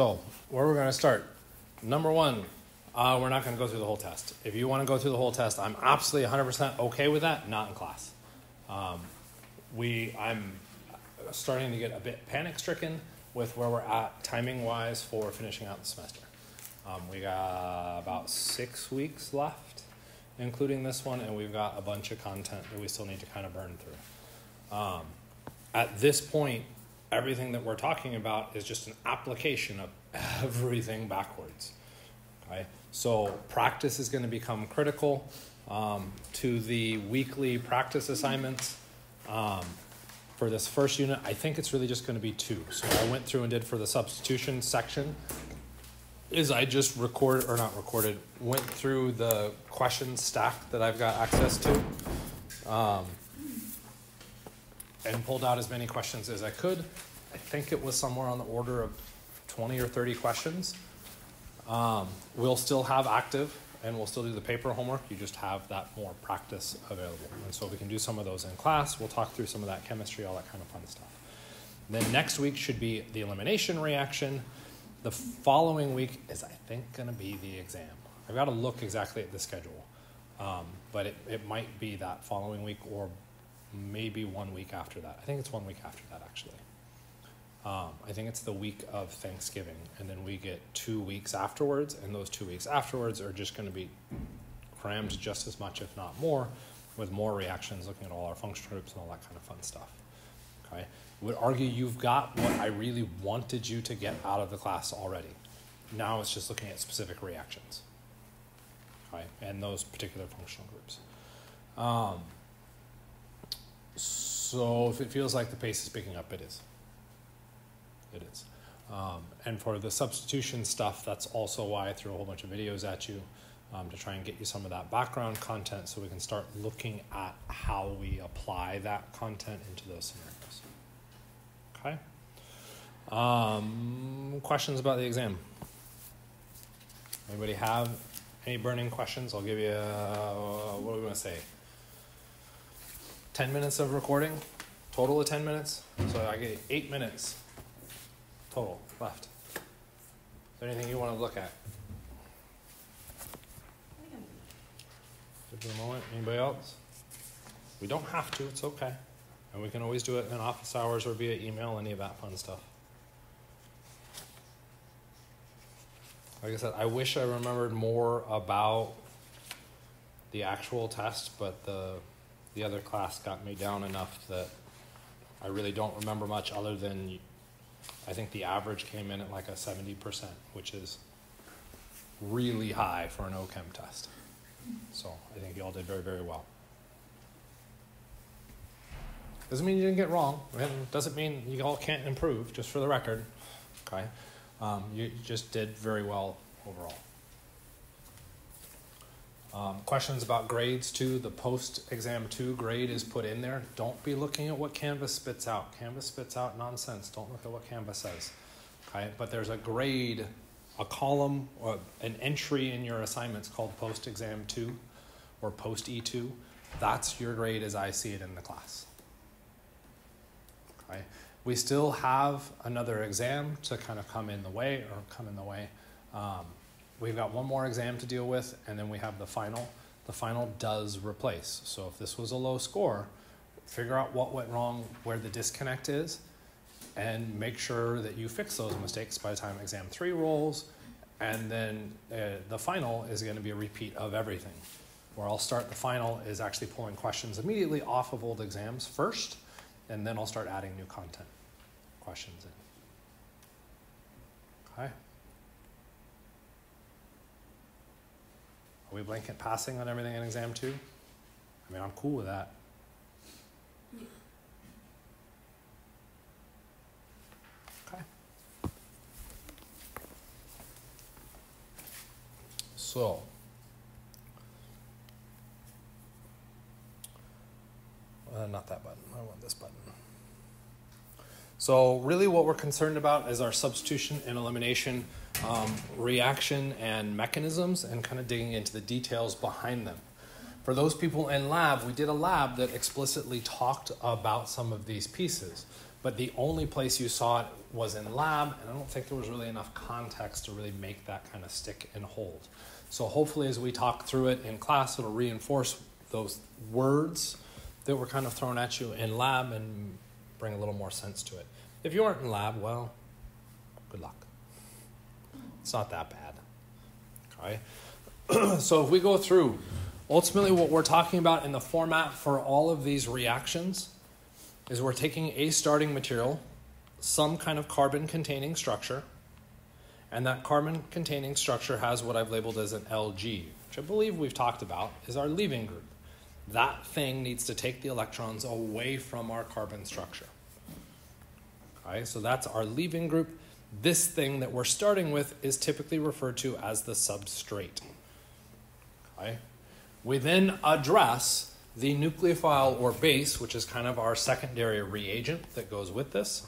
So, where we're going to start. Number one, uh, we're not going to go through the whole test. If you want to go through the whole test, I'm absolutely 100% okay with that, not in class. Um, we, I'm starting to get a bit panic stricken with where we're at timing wise for finishing out the semester. Um, we got about six weeks left, including this one, and we've got a bunch of content that we still need to kind of burn through. Um, at this point, everything that we're talking about is just an application of everything backwards. Okay, so practice is going to become critical um, to the weekly practice assignments. Um, for this first unit, I think it's really just going to be two. So I went through and did for the substitution section is I just recorded or not recorded, went through the question stack that I've got access to, um, and pulled out as many questions as I could. I think it was somewhere on the order of 20 or 30 questions. Um, we'll still have active and we'll still do the paper homework. You just have that more practice available. And so we can do some of those in class. We'll talk through some of that chemistry, all that kind of fun stuff. then next week should be the elimination reaction. The following week is, I think, going to be the exam. I've got to look exactly at the schedule, um, but it, it might be that following week or maybe one week after that. I think it's one week after that, actually. Um, I think it's the week of Thanksgiving, and then we get two weeks afterwards, and those two weeks afterwards are just going to be crammed just as much, if not more, with more reactions, looking at all our functional groups and all that kind of fun stuff. Okay, I would argue you've got what I really wanted you to get out of the class already. Now it's just looking at specific reactions. Okay, and those particular functional groups. Um, so if it feels like the pace is picking up, it is it is. Um, and for the substitution stuff, that's also why I threw a whole bunch of videos at you um, to try and get you some of that background content so we can start looking at how we apply that content into those scenarios. Okay? Um, questions about the exam? Anybody have any burning questions? I'll give you, uh, what do we to say? 10 minutes of recording, total of 10 minutes. So I get eight minutes total left. Is there anything you want to look at? For the moment, anybody else? We don't have to, it's okay. And we can always do it in office hours or via email, any of that fun stuff. Like I said, I wish I remembered more about the actual test, but the the other class got me down enough that I really don't remember much other than I think the average came in at like a 70%, which is really high for an OChem test. So I think you all did very, very well. Doesn't mean you didn't get wrong. Doesn't mean you all can't improve, just for the record. Okay? Um, you just did very well overall. Um, questions about grades too. The post exam two grade is put in there. Don't be looking at what Canvas spits out. Canvas spits out nonsense. Don't look at what Canvas says. Okay, but there's a grade, a column, or an entry in your assignments called post exam two, or post E two. That's your grade as I see it in the class. Okay, we still have another exam to kind of come in the way or come in the way. Um, we've got one more exam to deal with, and then we have the final. The final does replace. So if this was a low score, figure out what went wrong, where the disconnect is, and make sure that you fix those mistakes by the time exam three rolls. And then uh, the final is going to be a repeat of everything. Where I'll start the final is actually pulling questions immediately off of old exams first, and then I'll start adding new content questions in. Okay. Are we blanket passing on everything in exam two? I mean, I'm cool with that. Okay. So, uh, not that button. I want this button. So, really, what we're concerned about is our substitution and elimination um, reaction and mechanisms and kind of digging into the details behind them. For those people in lab, we did a lab that explicitly talked about some of these pieces. but the only place you saw it was in lab, and I don't think there was really enough context to really make that kind of stick and hold. So hopefully, as we talk through it in class, it'll reinforce those words that were kind of thrown at you in lab and bring a little more sense to it. If you aren't in lab, well, good luck. It's not that bad. Okay? so if we go through, ultimately what we're talking about in the format for all of these reactions is we're taking a starting material, some kind of carbon containing structure, and that carbon containing structure has what I've labeled as an LG, which I believe we've talked about, is our leaving group. That thing needs to take the electrons away from our carbon structure. Okay, so that's our leaving group. This thing that we're starting with is typically referred to as the substrate. Okay? We then address the nucleophile or base, which is kind of our secondary reagent that goes with this.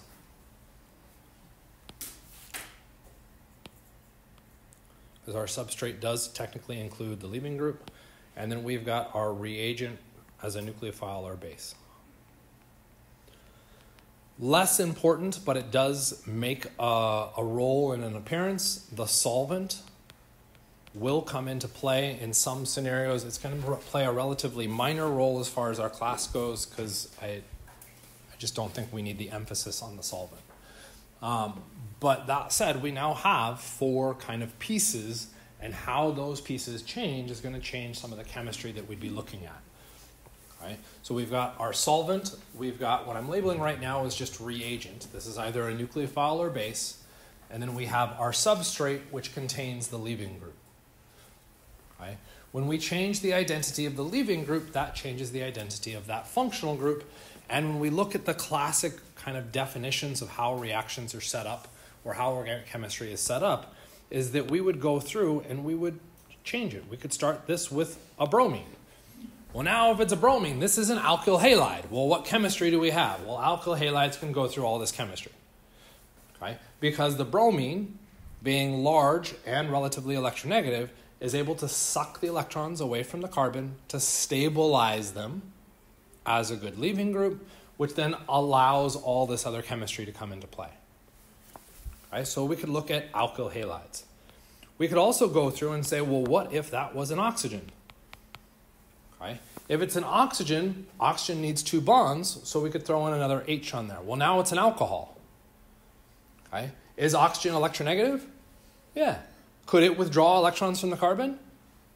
Because our substrate does technically include the leaving group. And then we've got our reagent as a nucleophile or base. Less important, but it does make a, a role in an appearance, the solvent will come into play in some scenarios. It's going to play a relatively minor role as far as our class goes because I, I just don't think we need the emphasis on the solvent. Um, but that said, we now have four kind of pieces, and how those pieces change is going to change some of the chemistry that we'd be looking at. Right? So we've got our solvent, we've got what I'm labeling right now is just reagent. This is either a nucleophile or base. And then we have our substrate, which contains the leaving group. Right? When we change the identity of the leaving group, that changes the identity of that functional group. And when we look at the classic kind of definitions of how reactions are set up or how organic chemistry is set up, is that we would go through and we would change it. We could start this with a bromine. Well, now if it's a bromine, this is an alkyl halide. Well, what chemistry do we have? Well, alkyl halides can go through all this chemistry. Okay? Because the bromine, being large and relatively electronegative, is able to suck the electrons away from the carbon to stabilize them as a good leaving group, which then allows all this other chemistry to come into play. Right? So we could look at alkyl halides. We could also go through and say, well, what if that was an oxygen? Right? If it's an oxygen, oxygen needs two bonds, so we could throw in another H on there. Well, now it's an alcohol. Okay? Is oxygen electronegative? Yeah. Could it withdraw electrons from the carbon?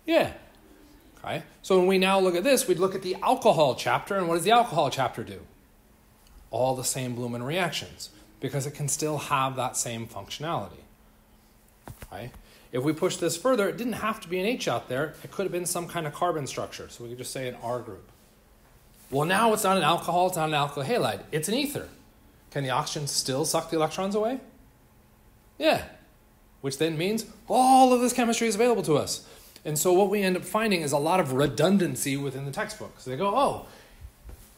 Yeah. Okay? So when we now look at this, we'd look at the alcohol chapter, and what does the alcohol chapter do? All the same Blumen reactions, because it can still have that same functionality. Okay? If we push this further, it didn't have to be an H out there. It could have been some kind of carbon structure. So we could just say an R group. Well, now it's not an alcohol, it's not an alkyl halide. It's an ether. Can the oxygen still suck the electrons away? Yeah. Which then means all of this chemistry is available to us. And so what we end up finding is a lot of redundancy within the textbooks. So they go, oh,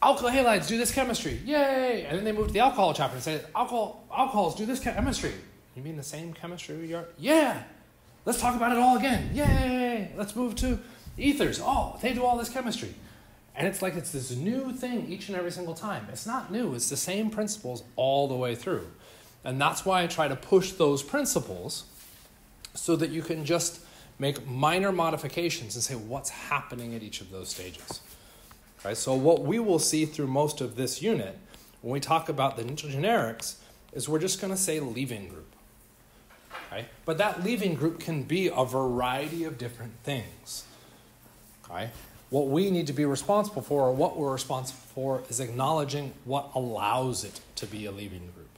alkyl halides do this chemistry. Yay! And then they move to the alcohol chapter and say, alcohol, alcohols do this chemistry. You mean the same chemistry? Yeah. Let's talk about it all again. Yay! Let's move to ethers. Oh, they do all this chemistry. And it's like it's this new thing each and every single time. It's not new, it's the same principles all the way through. And that's why I try to push those principles so that you can just make minor modifications and say what's happening at each of those stages. Right? So, what we will see through most of this unit when we talk about the generics is we're just going to say leaving group. Okay? But that leaving group can be a variety of different things. Okay? What we need to be responsible for, or what we're responsible for, is acknowledging what allows it to be a leaving group.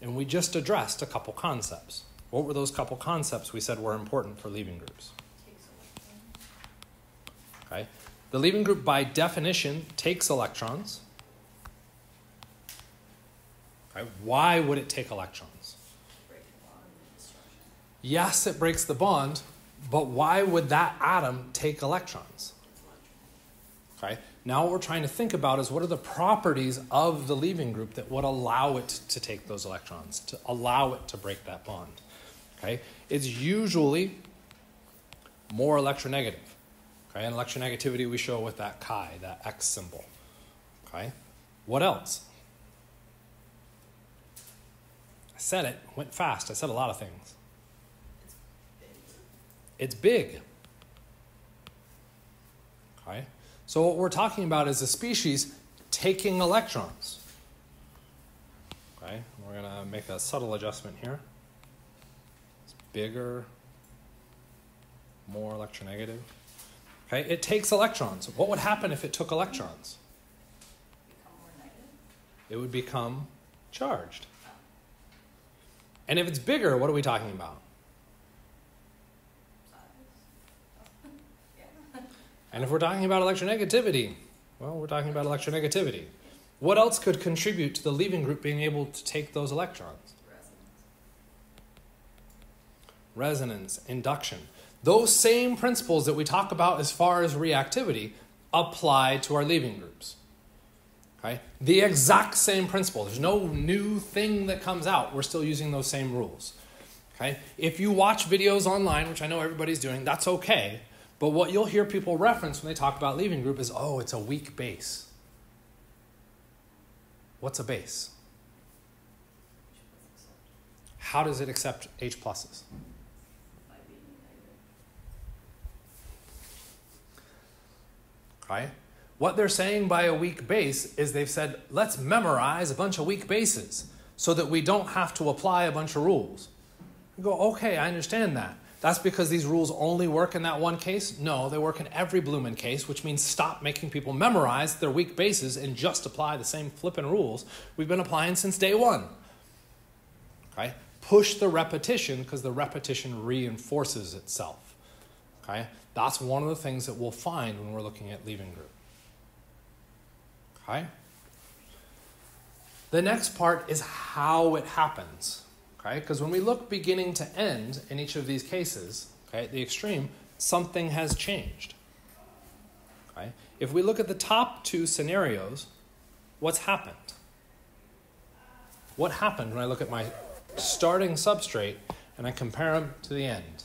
And we just addressed a couple concepts. What were those couple concepts we said were important for leaving groups? Okay. The leaving group, by definition, takes electrons. Okay. Why would it take electrons? Yes, it breaks the bond, but why would that atom take electrons? Okay. Now, what we're trying to think about is what are the properties of the leaving group that would allow it to take those electrons, to allow it to break that bond. Okay? It's usually more electronegative. Okay? And electronegativity we show with that chi, that X symbol. Okay? What else? I said it, went fast. I said a lot of things. It's big. Okay? So, what we're talking about is a species taking electrons. Okay? We're going to make a subtle adjustment here. It's bigger, more electronegative. Okay? It takes electrons. What would happen if it took electrons? It would become charged. And if it's bigger, what are we talking about? Size. yeah. And if we're talking about electronegativity, well, we're talking about electronegativity. What else could contribute to the leaving group being able to take those electrons? Resonance. Resonance, induction. Those same principles that we talk about as far as reactivity apply to our leaving groups. Okay? The exact same principle. There's no new thing that comes out. We're still using those same rules. Okay? If you watch videos online, which I know everybody's doing, that's okay. But what you'll hear people reference when they talk about leaving group is, oh, it's a weak base. What's a base? How does it accept H pluses? Okay? What they're saying by a weak base is they've said, let's memorize a bunch of weak bases so that we don't have to apply a bunch of rules. You go, okay, I understand that. That's because these rules only work in that one case? No, they work in every Blumen case, which means stop making people memorize their weak bases and just apply the same flippin' rules we've been applying since day one. Okay? Push the repetition because the repetition reinforces itself. Okay? That's one of the things that we'll find when we're looking at leaving group. Okay? The next part is how it happens. Okay? Because when we look beginning to end in each of these cases, okay, the extreme, something has changed. Okay? If we look at the top two scenarios, what's happened? What happened when I look at my starting substrate and I compare them to the end?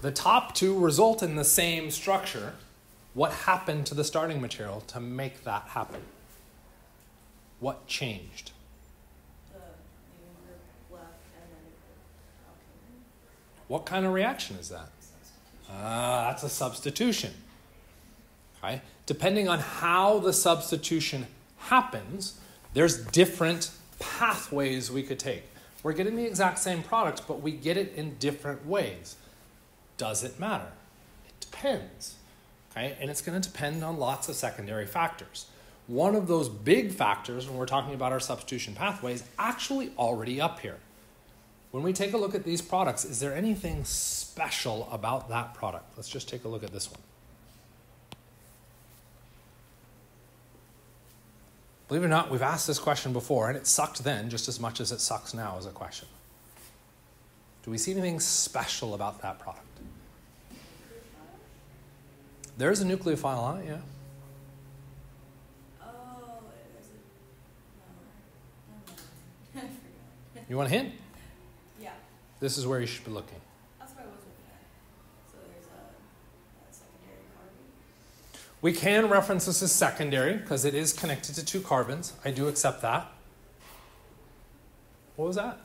The top two result in the same structure. What happened to the starting material to make that happen? What changed? The leaving group left and then it alchemy. What kind of reaction is that? Ah, that's a substitution. Okay? Depending on how the substitution happens, there's different pathways we could take. We're getting the exact same product, but we get it in different ways. Does it matter? It depends. Okay? And it's going to depend on lots of secondary factors. One of those big factors when we're talking about our substitution pathway is actually already up here. When we take a look at these products, is there anything special about that product? Let's just take a look at this one. Believe it or not, we've asked this question before, and it sucked then just as much as it sucks now as a question. Do we see anything special about that product? There's a nucleophile on it, yeah. Oh, is it? Mind. I forgot. You want a hint? This is where you should be looking. that's what I was looking at. So there's a, a secondary carbon. We can reference this as secondary because it is connected to two carbons. I do accept that. What was that?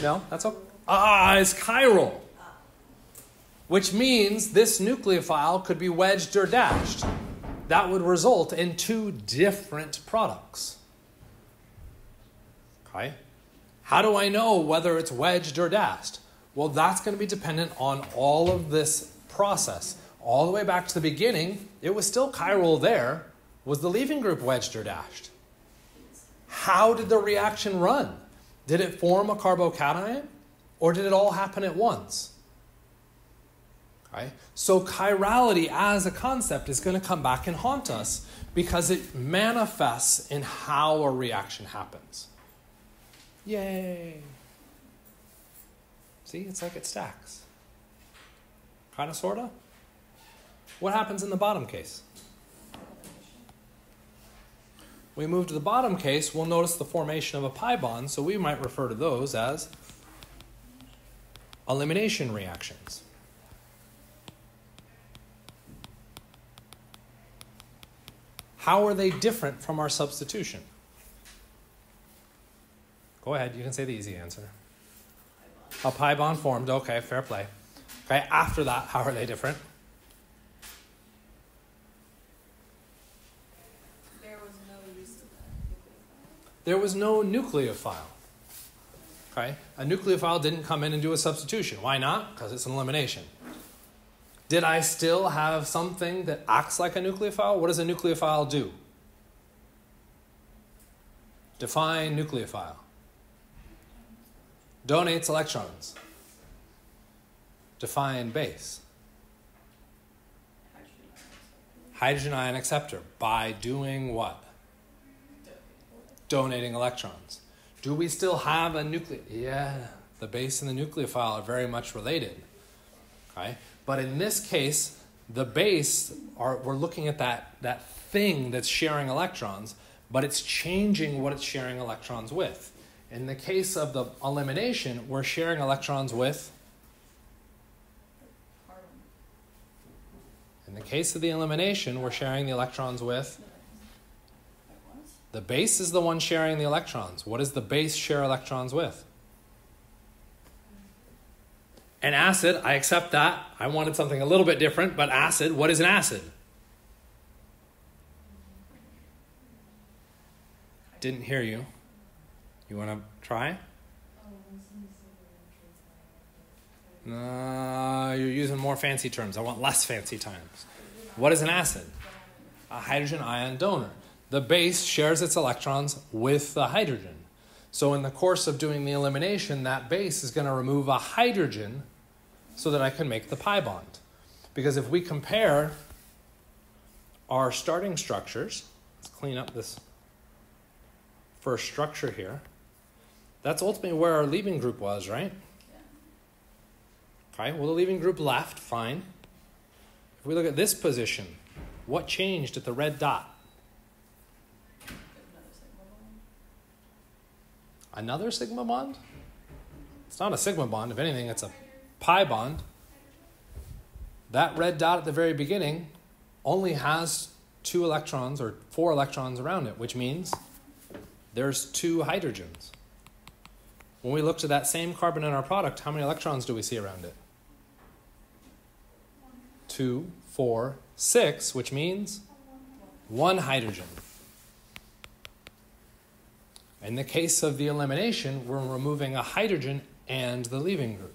No, that's okay. Ah, it's chiral. Which means this nucleophile could be wedged or dashed. That would result in two different products. Okay? How do I know whether it's wedged or dashed? Well, that's going to be dependent on all of this process. All the way back to the beginning, it was still chiral there. Was the leaving group wedged or dashed? How did the reaction run? Did it form a carbocation or did it all happen at once? Okay? So, chirality as a concept is going to come back and haunt us because it manifests in how a reaction happens. Yay! See, it's like it stacks. Kind of, sort of. What happens in the bottom case? We move to the bottom case, we'll notice the formation of a pi bond, so we might refer to those as elimination reactions. How are they different from our substitution? Go ahead, you can say the easy answer. A pi bond formed, okay, fair play. Okay, after that, how are they different? There was no use of that. There was no nucleophile. Okay, a nucleophile didn't come in and do a substitution. Why not? Because it's an elimination. Did I still have something that acts like a nucleophile? What does a nucleophile do? Define nucleophile. Donates electrons. Define base. Hydrogen ion acceptor. Hydrogen ion acceptor. By doing what? Donating electrons. Do we still have a nucleus? Yeah, the base and the nucleophile are very much related. Okay? But in this case, the base are we're looking at that, that thing that's sharing electrons, but it's changing what it's sharing electrons with. In the case of the elimination, we're sharing electrons with in the case of the elimination, we're sharing the electrons with the base is the one sharing the electrons. What does the base share electrons with? An acid, I accept that. I wanted something a little bit different, but acid, what is an acid? Didn't hear you. You want to try? No, you're using more fancy terms. I want less fancy terms. What is an acid? A hydrogen ion donor. The base shares its electrons with the hydrogen. So, in the course of doing the elimination, that base is going to remove a hydrogen so that I can make the pi bond. Because if we compare our starting structures, let's clean up this first structure here. That's ultimately where our leaving group was, right? Yeah. Okay, well, the leaving group left, fine. If we look at this position, what changed at the red dot? Another sigma bond. Another sigma bond? It's not a sigma bond. If anything, it's a pi bond. That red dot at the very beginning only has two electrons or four electrons around it, which means there's two hydrogens. When we look to that same carbon in our product, how many electrons do we see around it? Two, four, six, which means one hydrogen. In the case of the elimination, we're removing a hydrogen and the leaving group.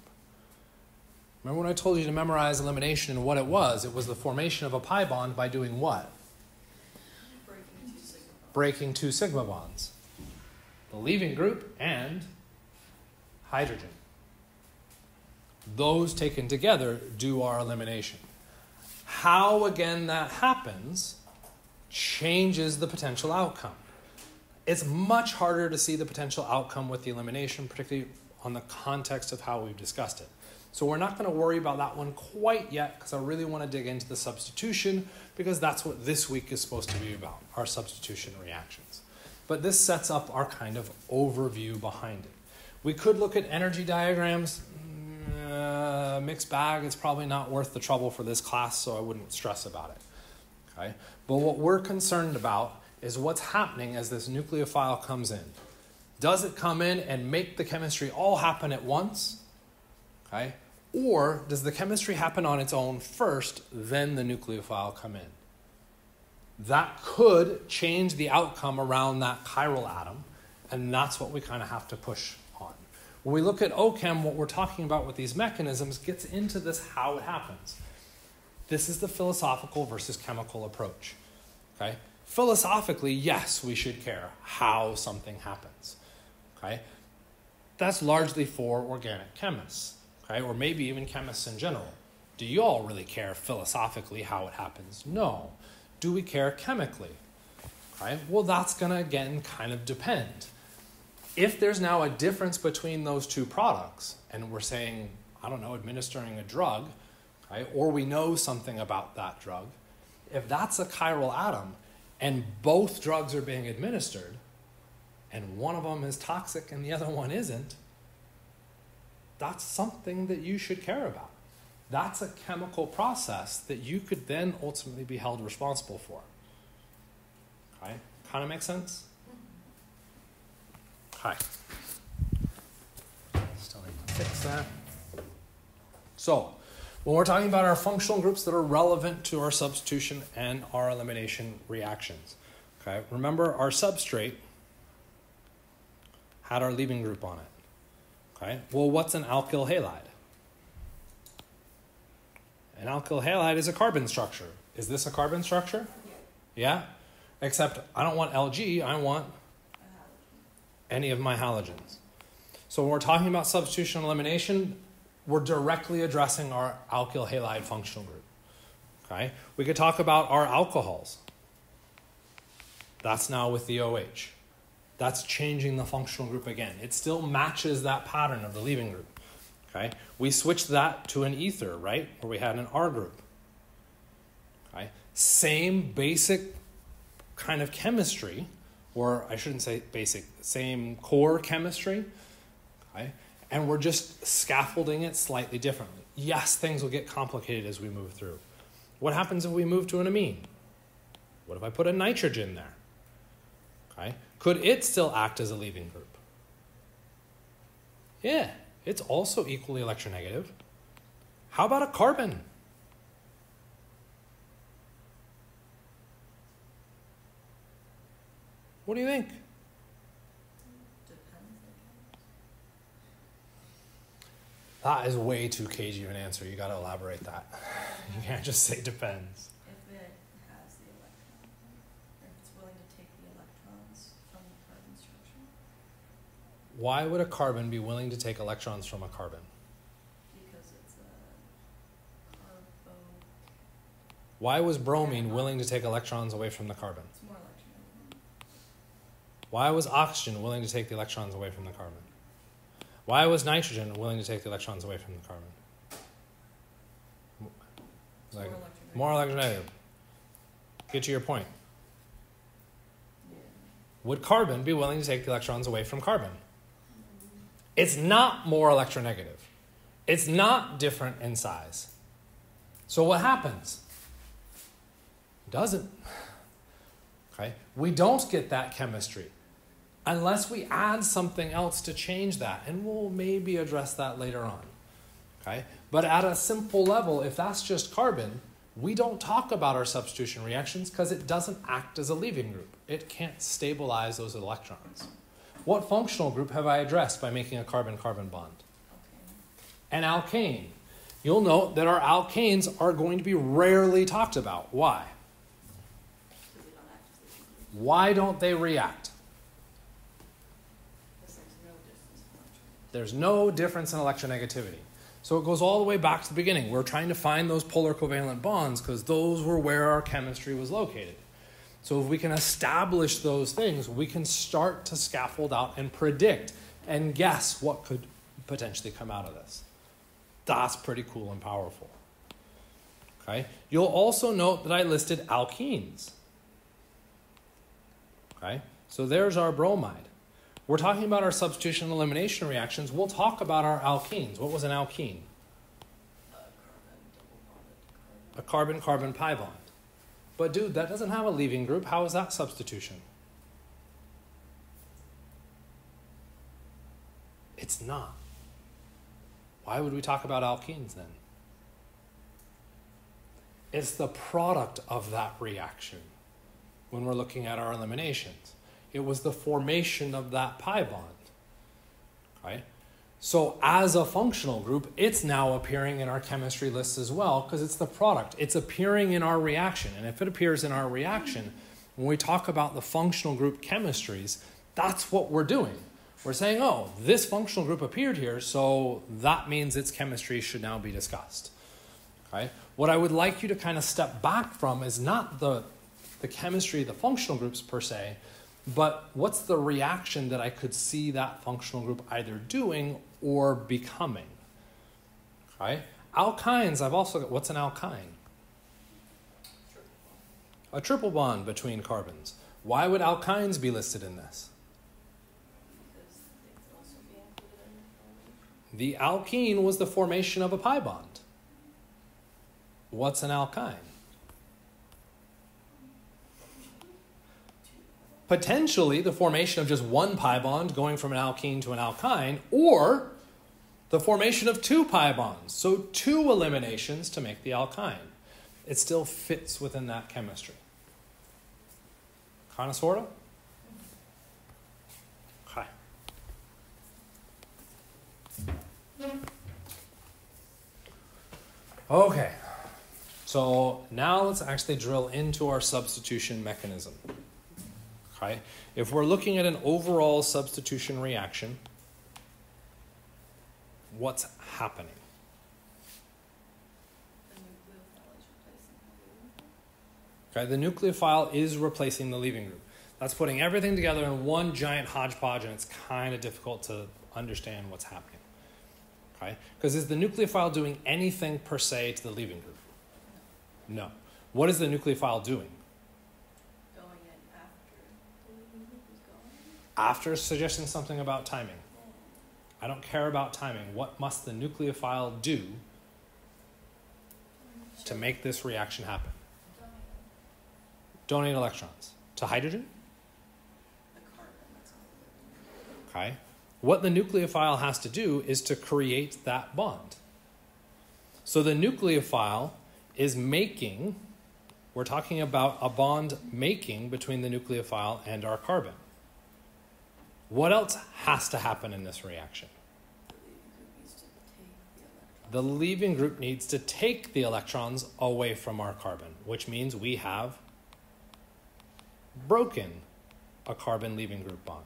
Remember when I told you to memorize elimination and what it was? It was the formation of a pi bond by doing what? Breaking two sigma. Breaking two sigma bonds. The leaving group and hydrogen. Those taken together do our elimination. How, again, that happens changes the potential outcome. It's much harder to see the potential outcome with the elimination, particularly on the context of how we've discussed it. So we're not going to worry about that one quite yet because I really want to dig into the substitution because that's what this week is supposed to be about our substitution reactions. But this sets up our kind of overview behind it. We could look at energy diagrams. Uh, mixed bag, it's probably not worth the trouble for this class, so I wouldn't stress about it. Okay? But what we're concerned about is what's happening as this nucleophile comes in. Does it come in and make the chemistry all happen at once? Okay? Or does the chemistry happen on its own first, then the nucleophile come in? That could change the outcome around that chiral atom, and that's what we kind of have to push. When we look at OCHEM, what we're talking about with these mechanisms gets into this how it happens. This is the philosophical versus chemical approach. Okay? Philosophically, yes, we should care how something happens. Okay? That's largely for organic chemists, okay? Or maybe even chemists in general. Do you all really care philosophically how it happens? No. Do we care chemically? Okay? Well, that's going to again kind of depend. If there's now a difference between those two products, and we're saying, I don't know, administering a drug, okay, or we know something about that drug, if that's a chiral atom and both drugs are being administered, and one of them is toxic and the other one isn't, that's something that you should care about. That's a chemical process that you could then ultimately be held responsible for. Okay? Kind of make sense? Hi. fix that. So, when we're talking about our functional groups that are relevant to our substitution and our elimination reactions, okay, remember our substrate had our leaving group on it. Okay, well, what's an alkyl halide? An alkyl halide is a carbon structure. Is this a carbon structure? Yeah. Yeah? Except I don't want LG, I want A halogen. Any of my halogens. So when we're talking about substitution elimination, we're directly addressing our alkyl halide functional group. Okay? We could talk about our alcohols. That's now with the OH. That's changing the functional group again. It still matches that pattern of the leaving group. Okay? We switched that to an ether, right? Where we had an R group. Okay? Same basic kind of chemistry, or I shouldn't say basic, same core chemistry. Okay? And we're just scaffolding it slightly differently. Yes, things will get complicated as we move through. What happens if we move to an amine? What if I put a nitrogen there? Okay? Could it still act as a leaving group? Yeah, it's also equally electronegative. How about a carbon? What do you think? Depends, That is way too cagey of an answer. You got to elaborate that. You can't just say depends. If it has the electron, or if it's willing to take the electrons from the carbon structure, Why would a carbon be willing to take electrons from a carbon? because it's a carbo, Why was bromine willing to take electrons away from the carbon? Why was oxygen willing to take the electrons away from the carbon? Why was nitrogen willing to take the electrons away from the carbon? Like, more electronegative. Get to your point. Would carbon be willing to take the electrons away from carbon? It's not more electronegative. It's not different in size. So what happens? Doesn't. Okay? We don't get that chemistry unless we add something else to change that, and we'll maybe address that later on. Okay? But at a simple level, if that's just carbon, we don't talk about our substitution reactions because it doesn't act as a leaving group. It can't stabilize those electrons. What functional group have I addressed by making a carbon carbon bond? An alkane. You'll note that our alkanes are going to be rarely talked about. Why? Because they don't act as they should do. Why don't they react? Because there's no distance in electron. There's no difference in electronegativity. So it goes all the way back to the beginning. We're trying to find those polar covalent bonds because those were where our chemistry was located. So if we can establish those things, we can start to scaffold out and predict and guess what could potentially come out of this. That's pretty cool and powerful. Okay? You'll also note that I listed alkenes. Okay? So there's our bromide. We're talking about our substitution elimination reactions. We'll talk about our alkenes. What was an alkene? A carbon. carbon carbon pi bond. But dude, that doesn't have a leaving group. How is that substitution? It's not. Why would we talk about alkenes then? It's the product of that reaction when we're looking at our eliminations. It was the formation of that pi bond. Okay? So, as a functional group, it's now appearing in our chemistry lists as well because it's the product. It's appearing in our reaction. And if it appears in our reaction, when we talk about the functional group chemistries, that's what we're doing. We're saying, oh, this functional group appeared here, so that means its chemistry should now be discussed. Okay? What I would like you to kind of step back from is not the, the chemistry, the functional groups per se, but what's the reaction that I could see that functional group either doing or becoming? Okay? Alkynes, I've also got, what's an alkyne? A triple bond between carbons. Why would alkynes be listed in this? The alkene was the formation of a pi bond. What's an alkyne? Potentially the formation of just one pi bond going from an alkene to an alkyne, or the formation of two pi bonds, so two eliminations to make the alkyne. It still fits within that chemistry. Kind of, sort of? Okay. Okay. So now let's actually drill into our substitution mechanism. Okay? If we're looking at an overall substitution reaction, what's happening? Okay, the nucleophile is replacing the leaving group. That's putting everything together in one giant hodgepodge, and it's kind of difficult to understand what's happening. Okay, because is the nucleophile doing anything per se to the leaving group? No. What is the nucleophile doing? Going in after the leaving group is going. After suggesting something about timing. I don't care about timing. What must the nucleophile do to make this reaction happen? Donate electrons to hydrogen. Okay. What the nucleophile has to do is to create that bond. So the nucleophile is making, we're talking about a bond making between the nucleophile and our carbon. What else has to happen in this reaction? The leaving group needs to take the electrons. Away from our carbon, which means we have broken a carbon leaving group bond.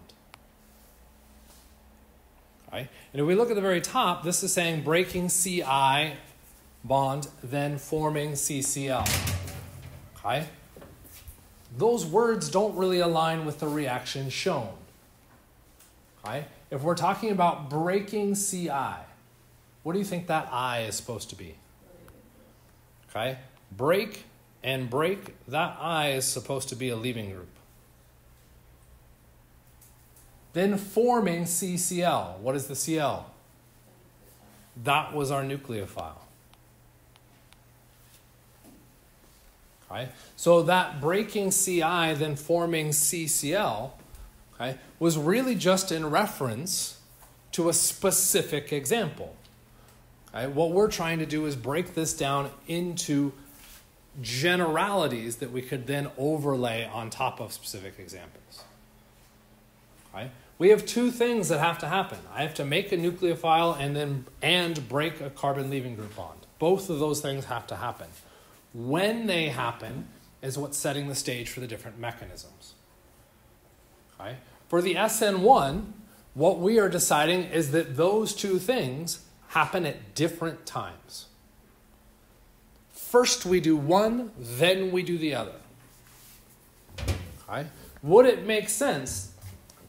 Okay? And if we look at the very top, this is saying breaking CI bond, then forming CCl. Okay? Those words don't really align with the reaction shown. Okay? If we're talking about breaking CI, what do you think that I is supposed to be? Okay? Break and break, that I is supposed to be a leaving group. Then forming CCl. What is the CL? That was our nucleophile. Okay? So that breaking CI, then forming CCl, was really just in reference to a specific example. What we're trying to do is break this down into generalities that we could then overlay on top of specific examples. We have two things that have to happen. I have to make a nucleophile and then and break a carbon leaving group bond. Both of those things have to happen. When they happen is what's setting the stage for the different mechanisms. For the SN1, what we are deciding is that those two things happen at different times. First we do one, then we do the other. Okay? Would it make sense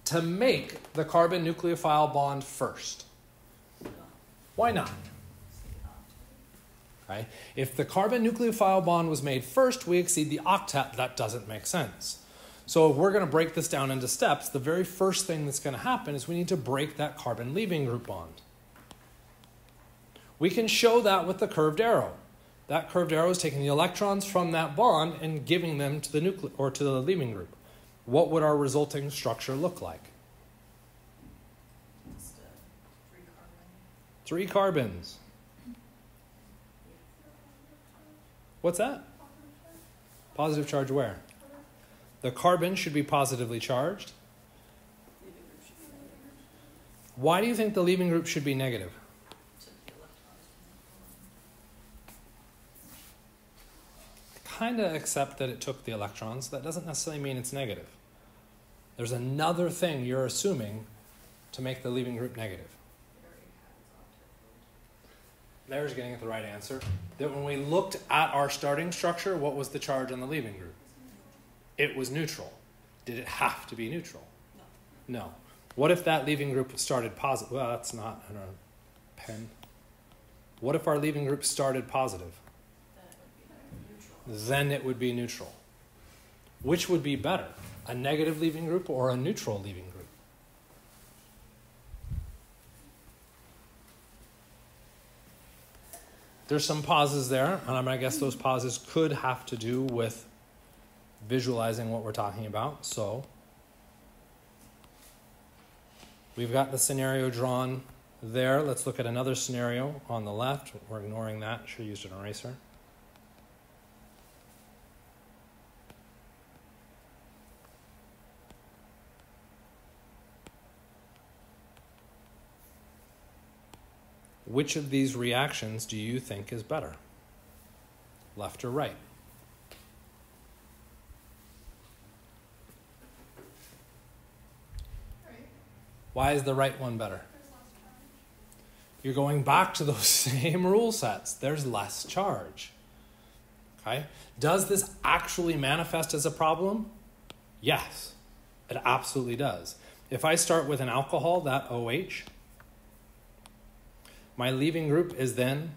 to make the carbon nucleophile bond first? Why not? Okay? If the carbon nucleophile bond was made first, we exceed the octet. That doesn't make sense. So if we're going to break this down into steps, the very first thing that's going to happen is we need to break that carbon leaving group bond. We can show that with the curved arrow. That curved arrow is taking the electrons from that bond and giving them to the nucle- or to the leaving group. What would our resulting structure look like? Uh, three carbon. Three carbons. What's that? Positive charge where? The carbon should be positively charged. Why do you think the leaving group should be negative? Kind of accept that it took the electrons. That doesn't necessarily mean it's negative. There's another thing you're assuming to make the leaving group negative. There's getting at the right answer. That when we looked at our starting structure, what was the charge on the leaving group? It was neutral. Did it have to be neutral? No. What if that leaving group started positive? Well, that's not in a pen. What if our leaving group started positive? Then it would be neutral. Then it would be neutral. Which would be better, a negative leaving group or a neutral leaving group? There's some pauses there, and I guess those pauses could have to do with visualizing what we're talking about. So, we've got the scenario drawn there. Let's look at another scenario on the left. We're ignoring that. Have used an eraser. Which of these reactions do you think is better? Left or? Right, Why is the right one better? You're going back to those same rule sets. There's less charge. Okay? Does this actually manifest as a problem? Yes, it absolutely does. If I start with an alcohol, that OH, my leaving group is then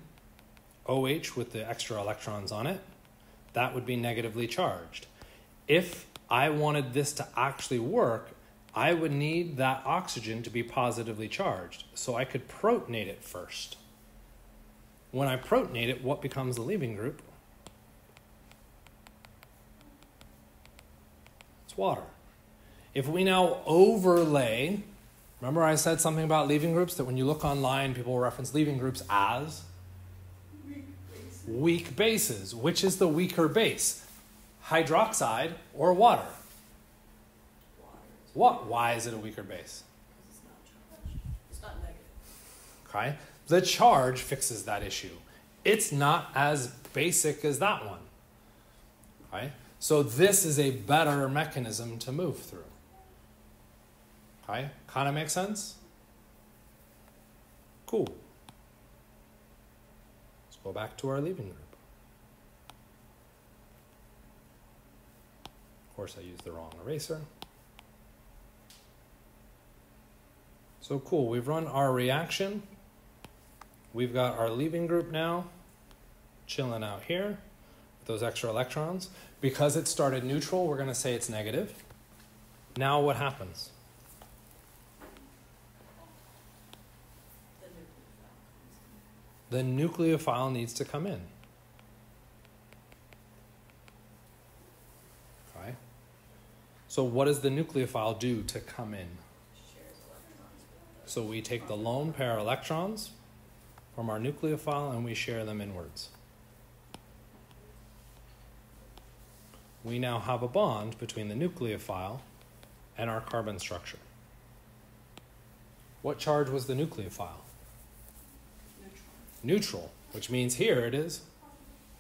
OH with the extra electrons on it. That would be negatively charged. If I wanted this to actually work, I would need that oxygen to be positively charged. So I could protonate it first. When I protonate it, what becomes the leaving group? It's water. If we now overlay, remember I said something about leaving groups that when you look online, people reference leaving groups as Weak base. weak bases. Which is the weaker base? Hydroxide or water? What? Why is it a weaker base? It's not charged. It's not negative. Okay? The charge fixes that issue. It's not as basic as that one. Okay? So this is a better mechanism to move through. Okay? Kind of makes sense? Cool. Let's go back to our leaving group. Of course, I used the wrong eraser. So cool, we've run our reaction. We've got our leaving group now chilling out here with those extra electrons. Because it started neutral, we're going to say it's negative. Now what happens? The nucleophile needs to come in. Okay? So what does the nucleophile do to come in? Shares electrons with the. So we take the lone pair electrons from our nucleophile and we share them inwards. We now have a bond between the nucleophile and our carbon structure. What charge was the nucleophile? Neutron. Neutral, which means here it is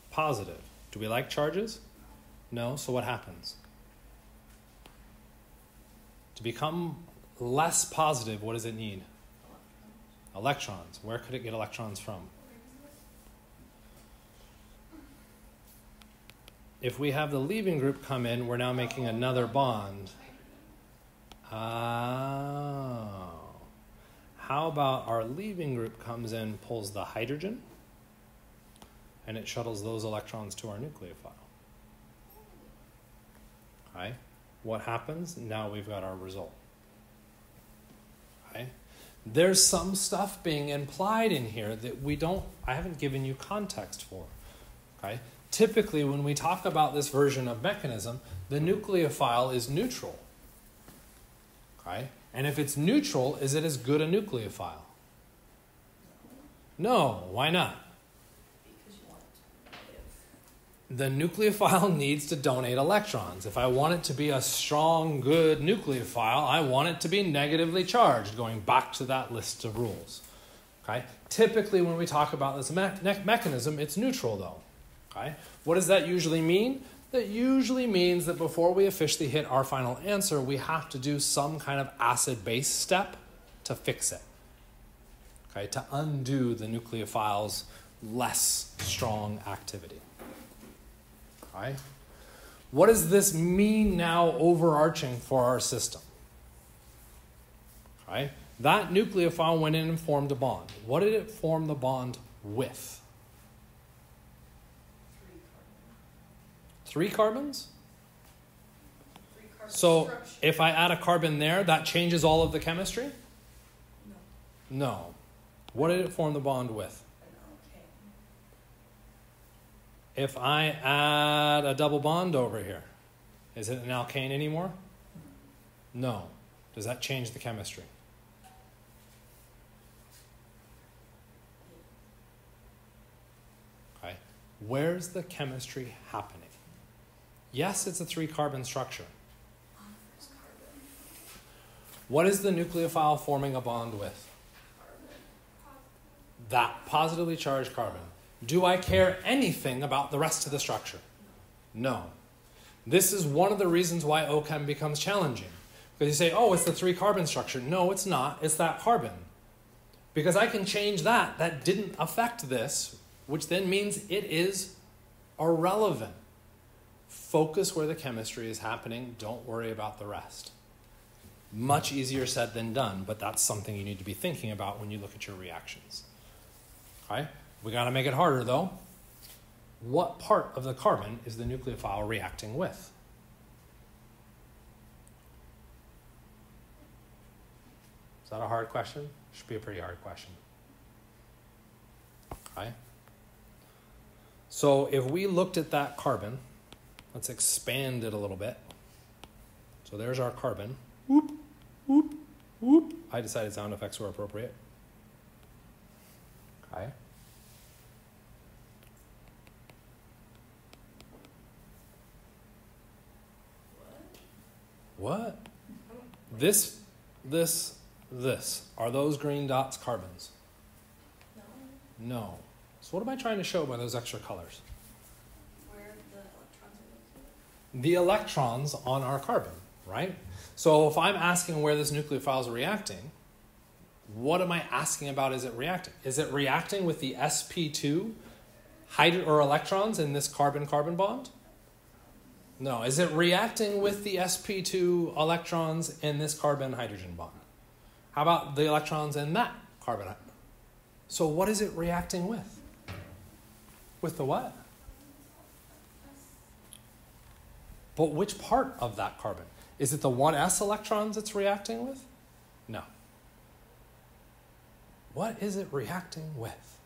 positive. Do we like charges? No, so what happens? To become less positive, what does it need? Electrons. Where could it get electrons from? If we have the leaving group come in, we're now making another bond. Oh. How about our leaving group comes in, pulls the hydrogen, and it shuttles those electrons to our nucleophile? Okay. What happens? Now we've got our result. There's some stuff being implied in here that we don't, I haven't given you context for. Okay. Typically, when we talk about this version of mechanism, the nucleophile is neutral. Okay. And if it's neutral, is it as good a nucleophile? No. Why not? Because you want it to be negative. The nucleophile needs to donate electrons. If I want it to be a strong, good nucleophile, I want it to be negatively charged, going back to that list of rules. Okay? Typically, when we talk about this me- mechanism, it's neutral though. Okay? What does that usually mean? That usually means that before we officially hit our final answer, we have to do some kind of acid base step to fix it. Okay? To undo the nucleophile's less strong activity. Okay? What does this mean now overarching for our system? Okay? That nucleophile went in and formed a bond. What did it form the bond with? Three carbon. Three carbons? Three So if I add a carbon there, that changes all of the chemistry? No, No. What did it form the bond with? if I add a double bond over here, is it an alkane anymore? No. Does that change the chemistry? Okay. Where's the chemistry happening? Yes, it's a three carbon structure. What is the nucleophile forming a bond with? That positively charged carbon. Do I care anything about the rest of the structure? No. This is one of the reasons why OCHEM becomes challenging. Because you say, oh, it's the three carbon structure. No, it's not. It's that carbon. Because I can change that. That didn't affect this, which then means it is irrelevant. Focus where the chemistry is happening. Don't worry about the rest. Much easier said than done, but that's something you need to be thinking about when you look at your reactions. Okay? We got to make it harder though. What part of the carbon is the nucleophile reacting with? Is that a hard question? Should be a pretty hard question. Okay? So if we looked at that carbon, let's expand it a little bit. So there's our carbon. Whoop, whoop, whoop. I decided sound effects were appropriate. Okay. What? This, this, this. Are those green dots carbons? No, No. So what am I trying to show by those extra colors? where the electrons are located. The electrons on our carbon, right? So if I'm asking where this nucleophile is reacting, what am I asking about is it reacting? Is it reacting with the sp2 hydrogen or electrons in this carbon-carbon bond? No. Is it reacting with the sp2 electrons in this carbon-hydrogen bond? How about the electrons in that carbon? So what is it reacting with? With the what? But which part of that carbon? Is it the 1s electrons it's reacting with? No. What is it reacting with?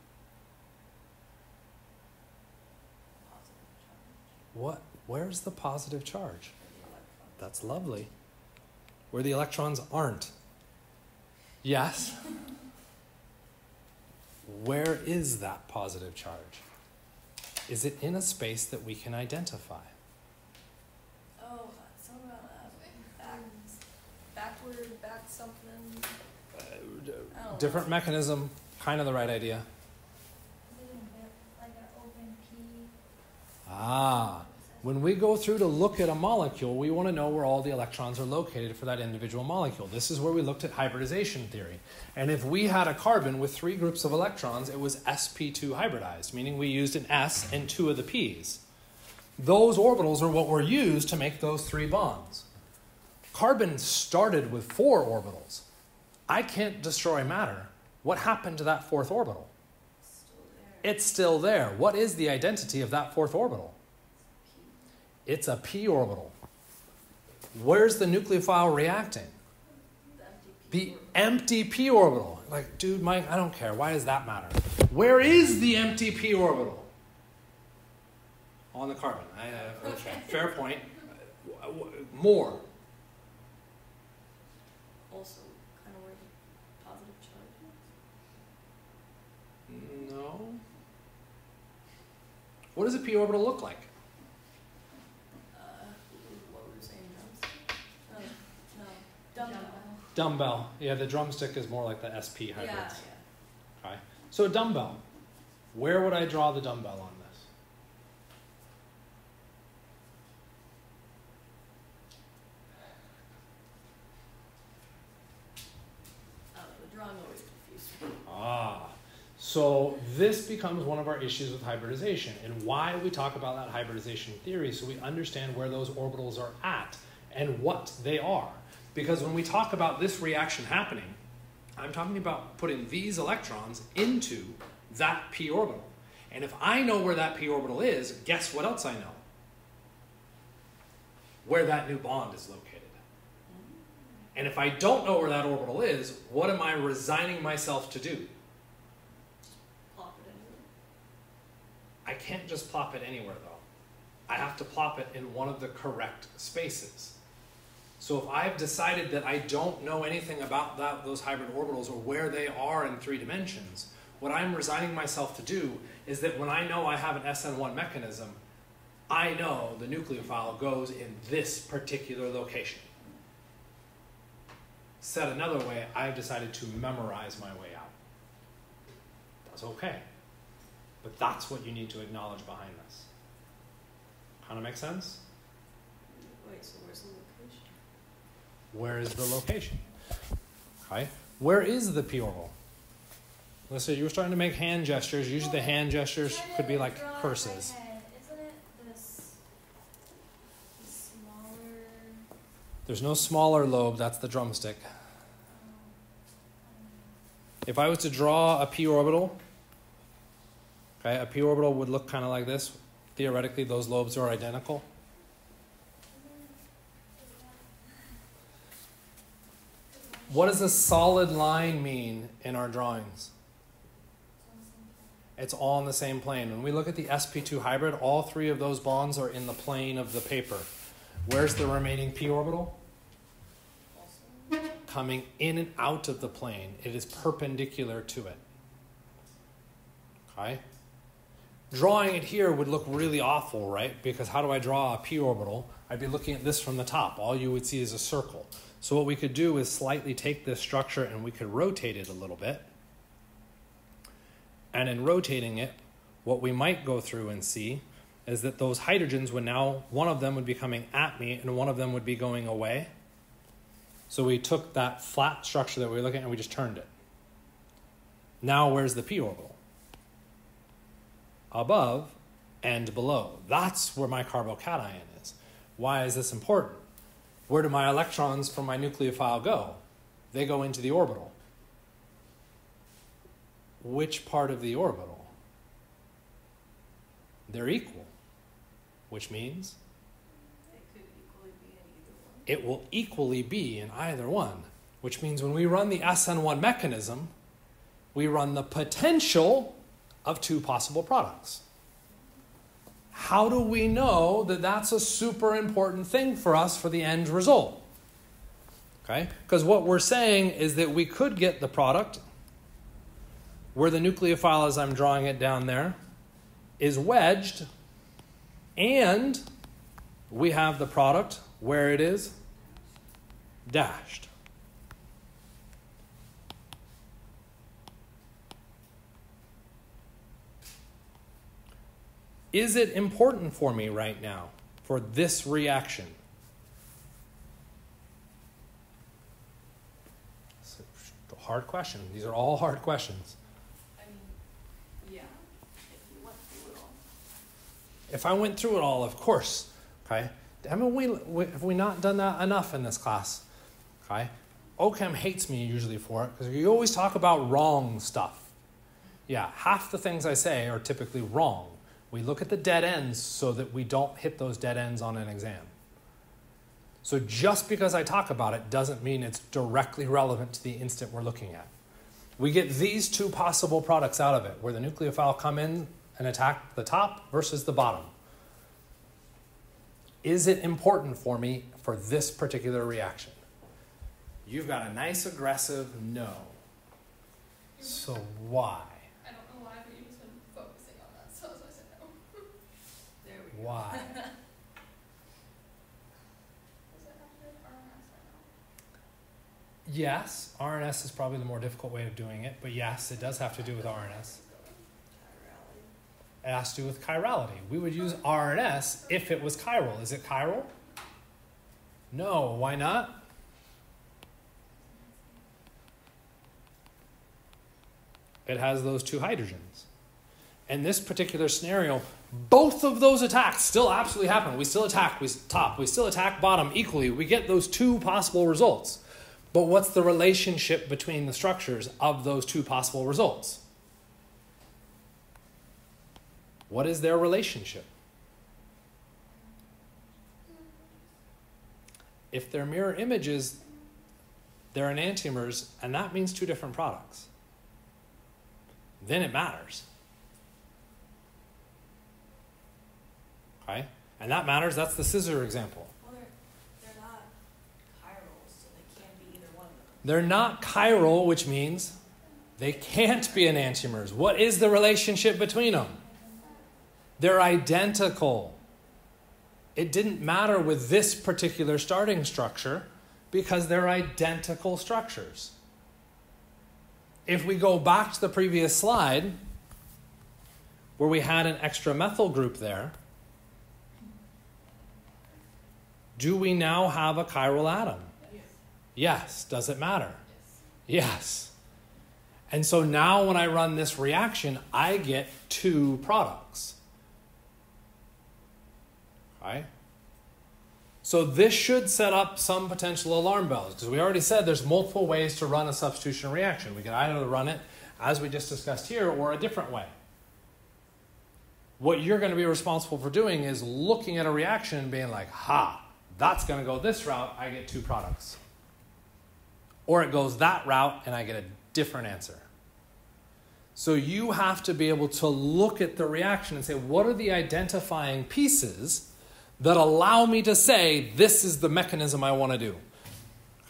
What where's the positive charge? for the electrons. That's lovely. Where the electrons aren't. Yes. Where is that positive charge? Is it in a space that we can identify? Oh, something about back, backward, back something. Uh, I don't know. Different mechanism, kind of the right idea. like an open P. Ah, when we go through to look at a molecule, we want to know where all the electrons are located for that individual molecule. This is where we looked at hybridization theory. And if we had a carbon with three groups of electrons, it was sp2 hybridized, meaning we used an s and two of the p's. Those orbitals are what were used to make those three bonds. Carbon started with four orbitals. I can't destroy matter. What happened to that fourth orbital? Still there. It's still there. What is the identity of that fourth orbital? It's a p orbital. Where's the nucleophile reacting? The empty P. The empty p orbital. Like, dude, Mike, I don't care. Why does that matter? Where is the empty p orbital? On the carbon. I, uh, okay. Fair point. More. Also, kind of where the positive charge is. No. What does a p orbital look like? Uh, what were you saying, drums? No, no, dumbbell. Dumbbell. Yeah, the drumstick is more like the SP hybrids. Yeah, yeah. Okay. So a dumbbell. Where would I draw the dumbbell on this? I the drawing always confused me. Ah. So this becomes one of our issues with hybridization and why we talk about that hybridization theory so we understand where those orbitals are at and what they are. Because when we talk about this reaction happening, I'm talking about putting these electrons into that p orbital. And if I know where that p orbital is, guess what else I know? Where that new bond is located. And if I don't know where that orbital is, what am I resigning myself to do? Plop it in. I can't just plop it anywhere though. I have to plop it in one of the correct spaces. So if I've decided that I don't know anything about that, those hybrid orbitals or where they are in three dimensions, What I'm resigning myself to do is that when I know I have an SN1 mechanism, I know the nucleophile goes in this particular location. Said another way, I've decided to memorize my way out. That's okay. But that's what you need to acknowledge behind this. Kind of make sense? Wait, so where's the location? Where is the location? Okay. Where is the p orbital? Let's say you were starting to make hand gestures. Usually the hand gestures could be like curses. There's no smaller lobe, that's the drumstick. Um, If I was to draw a p orbital, okay, a p orbital would look kind of like this. Theoretically, those lobes are identical. What does a solid line mean in our drawings? It's all on the same plane. When we look at the sp2 hybrid, all three of those bonds are in the plane of the paper. Where's the remaining p orbital? Coming in and out of the plane. It is perpendicular to it. Okay? Drawing it here would look really awful, right? Because how do I draw a p orbital? I'd be looking at this from the top. All you would see is a circle. So what we could do is slightly take this structure and we could rotate it a little bit. And in rotating it, what we might go through and see is that those hydrogens would now, one of them would be coming at me and one of them would be going away. So we took that flat structure that we were looking at and we just turned it. Now, where's the p orbital? Above and below. That's where my carbocation is. Why is this important? Where do my electrons from my nucleophile go? They go into the orbital. Which part of the orbital? They're equal, which means it could equally be in either one. it will equally be in either one, which means when we run the SN1 mechanism, we run the potential of two possible products. How do we know that that's a super important thing for us for the end result? Okay? Because what we're saying is that we could get the product where the nucleophile, as I'm drawing it down there, is wedged, and we have the product where it is dashed. Is it important for me right now for this reaction? It's a hard question. These are all hard questions. I mean, yeah, if you went through it all. If I went through it all, of course. Okay. Haven't we, we have we not done that enough in this class? Okay. OCHEM hates me usually for it because you always talk about wrong stuff. Yeah, half the things I say are typically wrong. We look at the dead ends so that we don't hit those dead ends on an exam. So just because I talk about it doesn't mean it's directly relevant to the instant we're looking at. We get these two possible products out of it, where the nucleophile come in and attack the top versus the bottom. Is it important for me for this particular reaction? You've got a nice aggressive no. So why? I don't know why, but you've just been focusing on that, so that's why I said no. There we go. Why? Does it have to do with RNS right now? Yes, RNS is probably the more difficult way of doing it, but yes, it does have to do with RNS. It has to do with chirality. We would use RNS if it was chiral. Is it chiral? No, why not? It has those two hydrogens. In this particular scenario, both of those attacks still absolutely happen. We still attack we top, we still attack bottom equally. We get those two possible results. But what's the relationship between the structures of those two possible results? What is their relationship? If they're mirror images, they're enantiomers, and that means two different products. Then it matters. Okay? And that matters. That's the scissor example. Well, they're, they're not chirals, so they can't be either one of them. They're not chiral, which means They can't be enantiomers. What is the relationship between them? They're identical. It didn't matter with this particular starting structure because they're identical structures. If we go back to the previous slide, where we had an extra methyl group there, do we now have a chiral atom? Yes. Does it matter? Yes. And so now when I run this reaction, I get two products. Okay? So this should set up some potential alarm bells because we already said there's multiple ways to run a substitution reaction. We can either run it as we just discussed here or a different way. What you're going to be responsible for doing is looking at a reaction and being like, ha, that's going to go this route, I get two products. Or it goes that route and I get a different answer. So you have to be able to look at the reaction and say, what are the identifying pieces that allow me to say, this is the mechanism I want to do?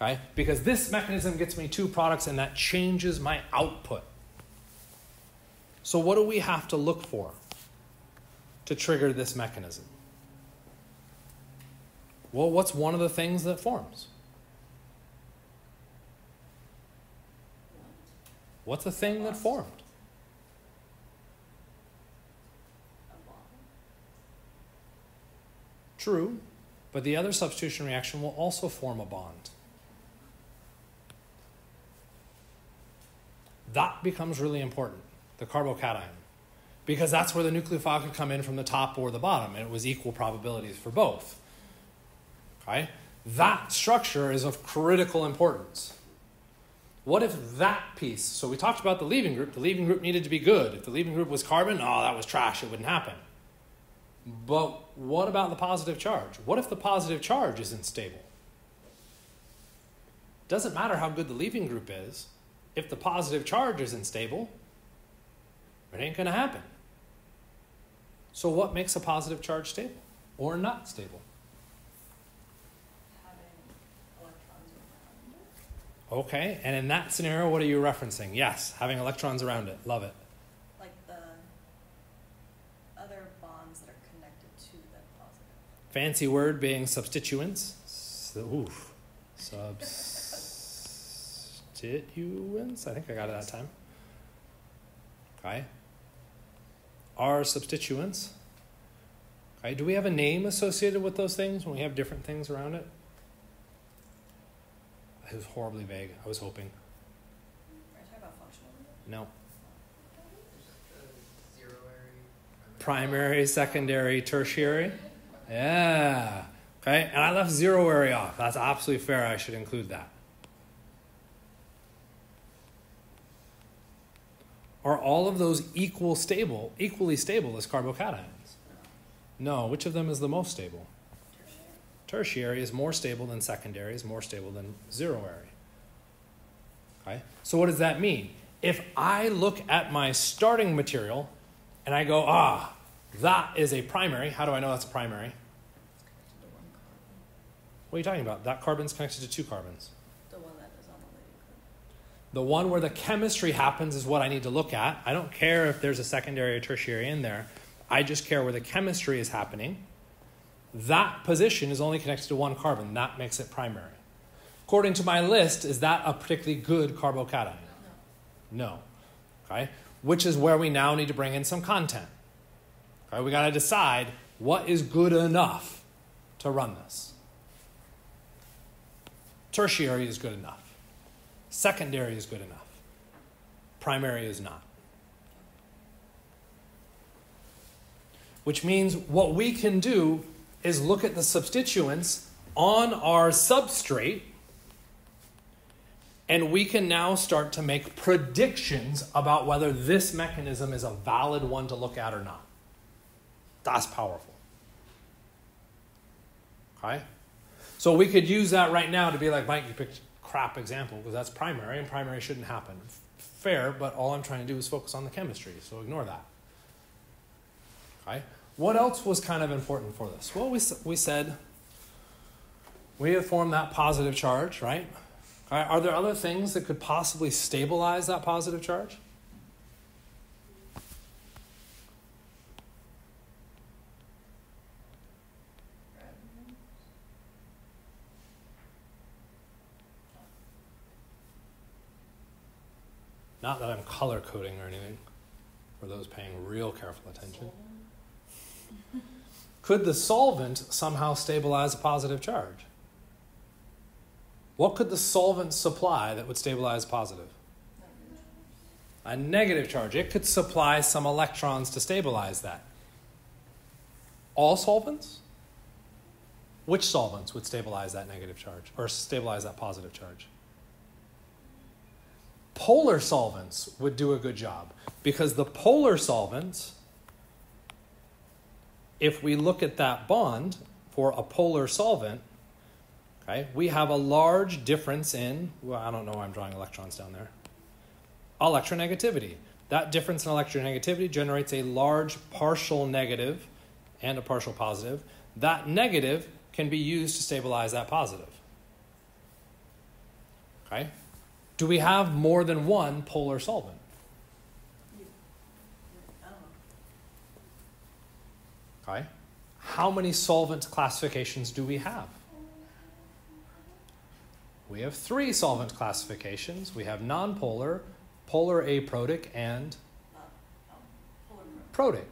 Okay? Because this mechanism gets me two products and that changes my output. So, what do we have to look for to trigger this mechanism? Well, what's one of the things that forms? What's the thing that formed? True, but the other substitution reaction will also form a bond. That becomes really important, the carbocation, because that's where the nucleophile could come in from the top or the bottom, and it was equal probabilities for both. Okay? That structure is of critical importance. What if that piece, so we talked about the leaving group, the leaving group needed to be good. If the leaving group was carbon, oh, that was trash, it wouldn't happen. But what about the positive charge? What if the positive charge isn't stable? Doesn't matter how good the leaving group is, if the positive charge isn't stable, it ain't going to happen. So, what makes a positive charge stable or not stable? Having electrons around it. Okay, and in that scenario, what are you referencing? Yes, having electrons around it. Love it. Like the other bonds that are connected to the positive. Fancy word being substituents. So, oof. Substituents. I think I got it that time. Okay. Are substituents. Okay. Do we have a name associated with those things when we have different things around it? It was horribly vague. I was hoping. Are you talking about functional? No. Primary, secondary, tertiary. Yeah. Okay. And I left zero area off. That's absolutely fair. I should include that. Are all of those equal stable, equally stable as carbocations? No. Which of them is the most stable? Tertiary. Is more stable than secondary, is more stable than zeroary. Okay? So what does that mean? If I look at my starting material and I go, ah, that is a primary, how do I know that's a primary? It's connected to one carbon. What are you talking about? That carbon's connected to two carbons. The one that is on the leading. The one where the chemistry happens is what I need to look at. I don't care if there's a secondary or tertiary in there. I just care where the chemistry is happening. That position is only connected to one carbon. That makes it primary. According to my list, is that a particularly good carbocation? No. Okay? Which is where we now need to bring in some content. Okay? We got to decide what is good enough to run this. Tertiary is good enough. Secondary is good enough. Primary is not. Which means what we can do is look at the substituents on our substrate and we can now start to make predictions about whether this mechanism is a valid one to look at or not. That's powerful. Okay? So we could use that right now to be like, Mike, you picked crap example because that's primary and primary shouldn't happen. Fair, but all I'm trying to do is focus on the chemistry, so ignore that. Okay? What else was kind of important for this? Well, we, we said we have formed that positive charge, right? Right, are there other things that could possibly stabilize that positive charge? Not that I'm color coding or anything, for those paying real careful attention. Could the solvent somehow stabilize a positive charge? What could the solvent supply that would stabilize positive? A negative charge. It could supply some electrons to stabilize that. All solvents? Which solvents would stabilize that negative charge or stabilize that positive charge? Polar solvents would do a good job because the polar solvents, if we look at that bond for a polar solvent, okay, we have a large difference in, well, I don't know why I'm drawing electrons down there, electronegativity. That difference in electronegativity generates a large partial negative and a partial positive. That negative can be used to stabilize that positive. Okay? Do we have more than one polar solvent? I don't Okay? How many solvent classifications do we have? We have three solvent classifications. We have nonpolar, polar aprotic, and protic.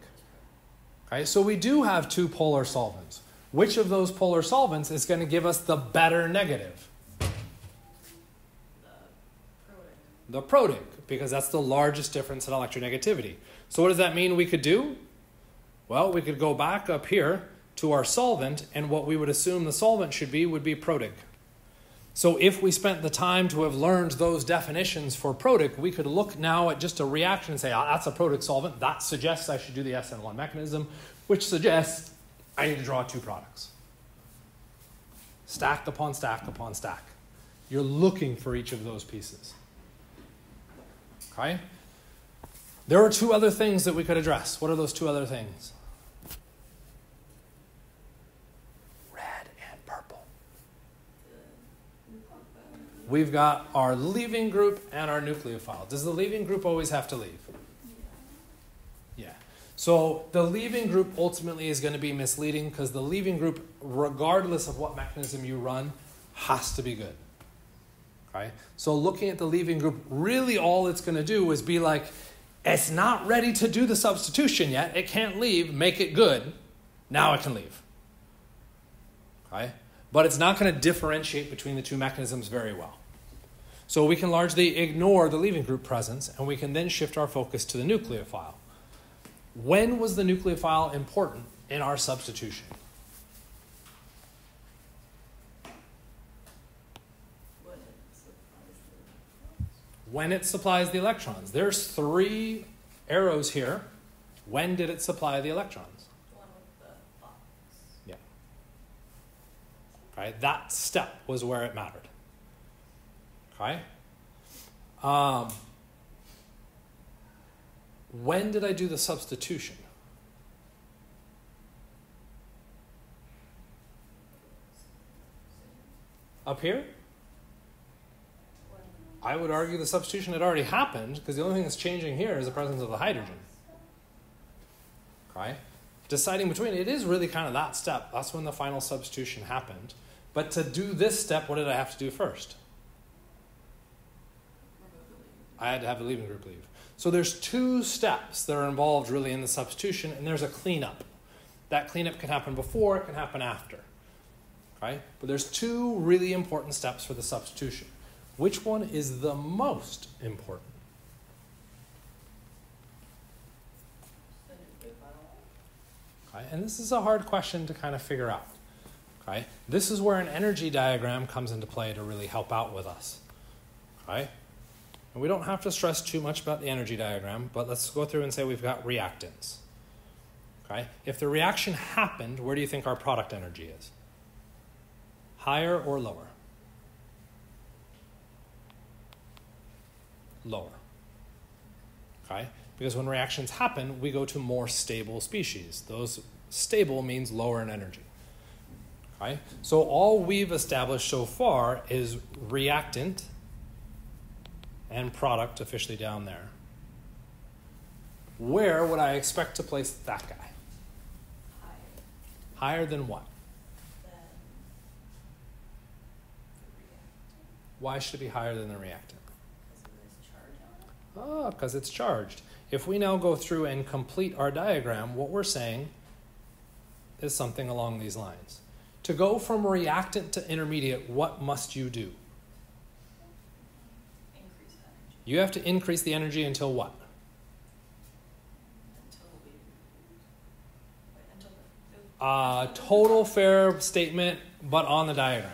Okay, so we do have two polar solvents. Which of those polar solvents is going to give us the better negative? The protic, because that's the largest difference in electronegativity. So, what does that mean we could do? Well, we could go back up here to our solvent, and what we would assume the solvent should be would be protic. So, if we spent the time to have learned those definitions for protic, we could look now at just a reaction and say, ah, that's a protic solvent. That suggests I should do the SN1 mechanism, which suggests I need to draw two products. Stack upon stack upon stack. You're looking for each of those pieces. Okay? There are two other things that we could address. What are those two other things? Red and purple. We've got our leaving group and our nucleophile. Does the leaving group always have to leave? Yeah. So the leaving group ultimately is going to be misleading because the leaving group, regardless of what mechanism you run, has to be good. Okay? So looking at the leaving group, really all it's going to do is be like, it's not ready to do the substitution yet. It can't leave. Make it good. Now it can leave. Okay? But it's not going to differentiate between the two mechanisms very well. So we can largely ignore the leaving group presence and we can then shift our focus to the nucleophile. When was the nucleophile important in our substitution? When it supplies the electrons. There's three arrows here. When did it supply the electrons? one with the box. Yeah. Right? That step was where it mattered. Okay? Um, when did I do the substitution? Up here? I would argue the substitution had already happened because the only thing that's changing here is the presence of the hydrogen. Okay? Deciding between it is really kind of that step. That's when the final substitution happened. But to do this step, what did I have to do first? I had to have the leaving group leave. So there's two steps that are involved really in the substitution, and there's a cleanup. That cleanup can happen before, it can happen after. Okay? But there's two really important steps for the substitution. Which one is the most important? Okay? And this is a hard question to kind of figure out. Okay? This is where an energy diagram comes into play to really help out with us. Okay? And we don't have to stress too much about the energy diagram, but let's go through and say we've got reactants. Okay? If the reaction happened, where do you think our product energy is? Higher or lower? Lower. Okay? Because when reactions happen, we go to more stable species. Those stable means lower in energy. Right? So all we've established so far is reactant and product officially down there. Where would I expect to place that guy? Higher Higher than what? the reactant, Why should it be higher than the reactant? because there's charge on it. Ah, because it's charged. If we now go through and complete our diagram, what we're saying is something along these lines. To go from reactant to intermediate, what must you do? You have to increase the energy until what? Uh, total fair statement, but on the diagram.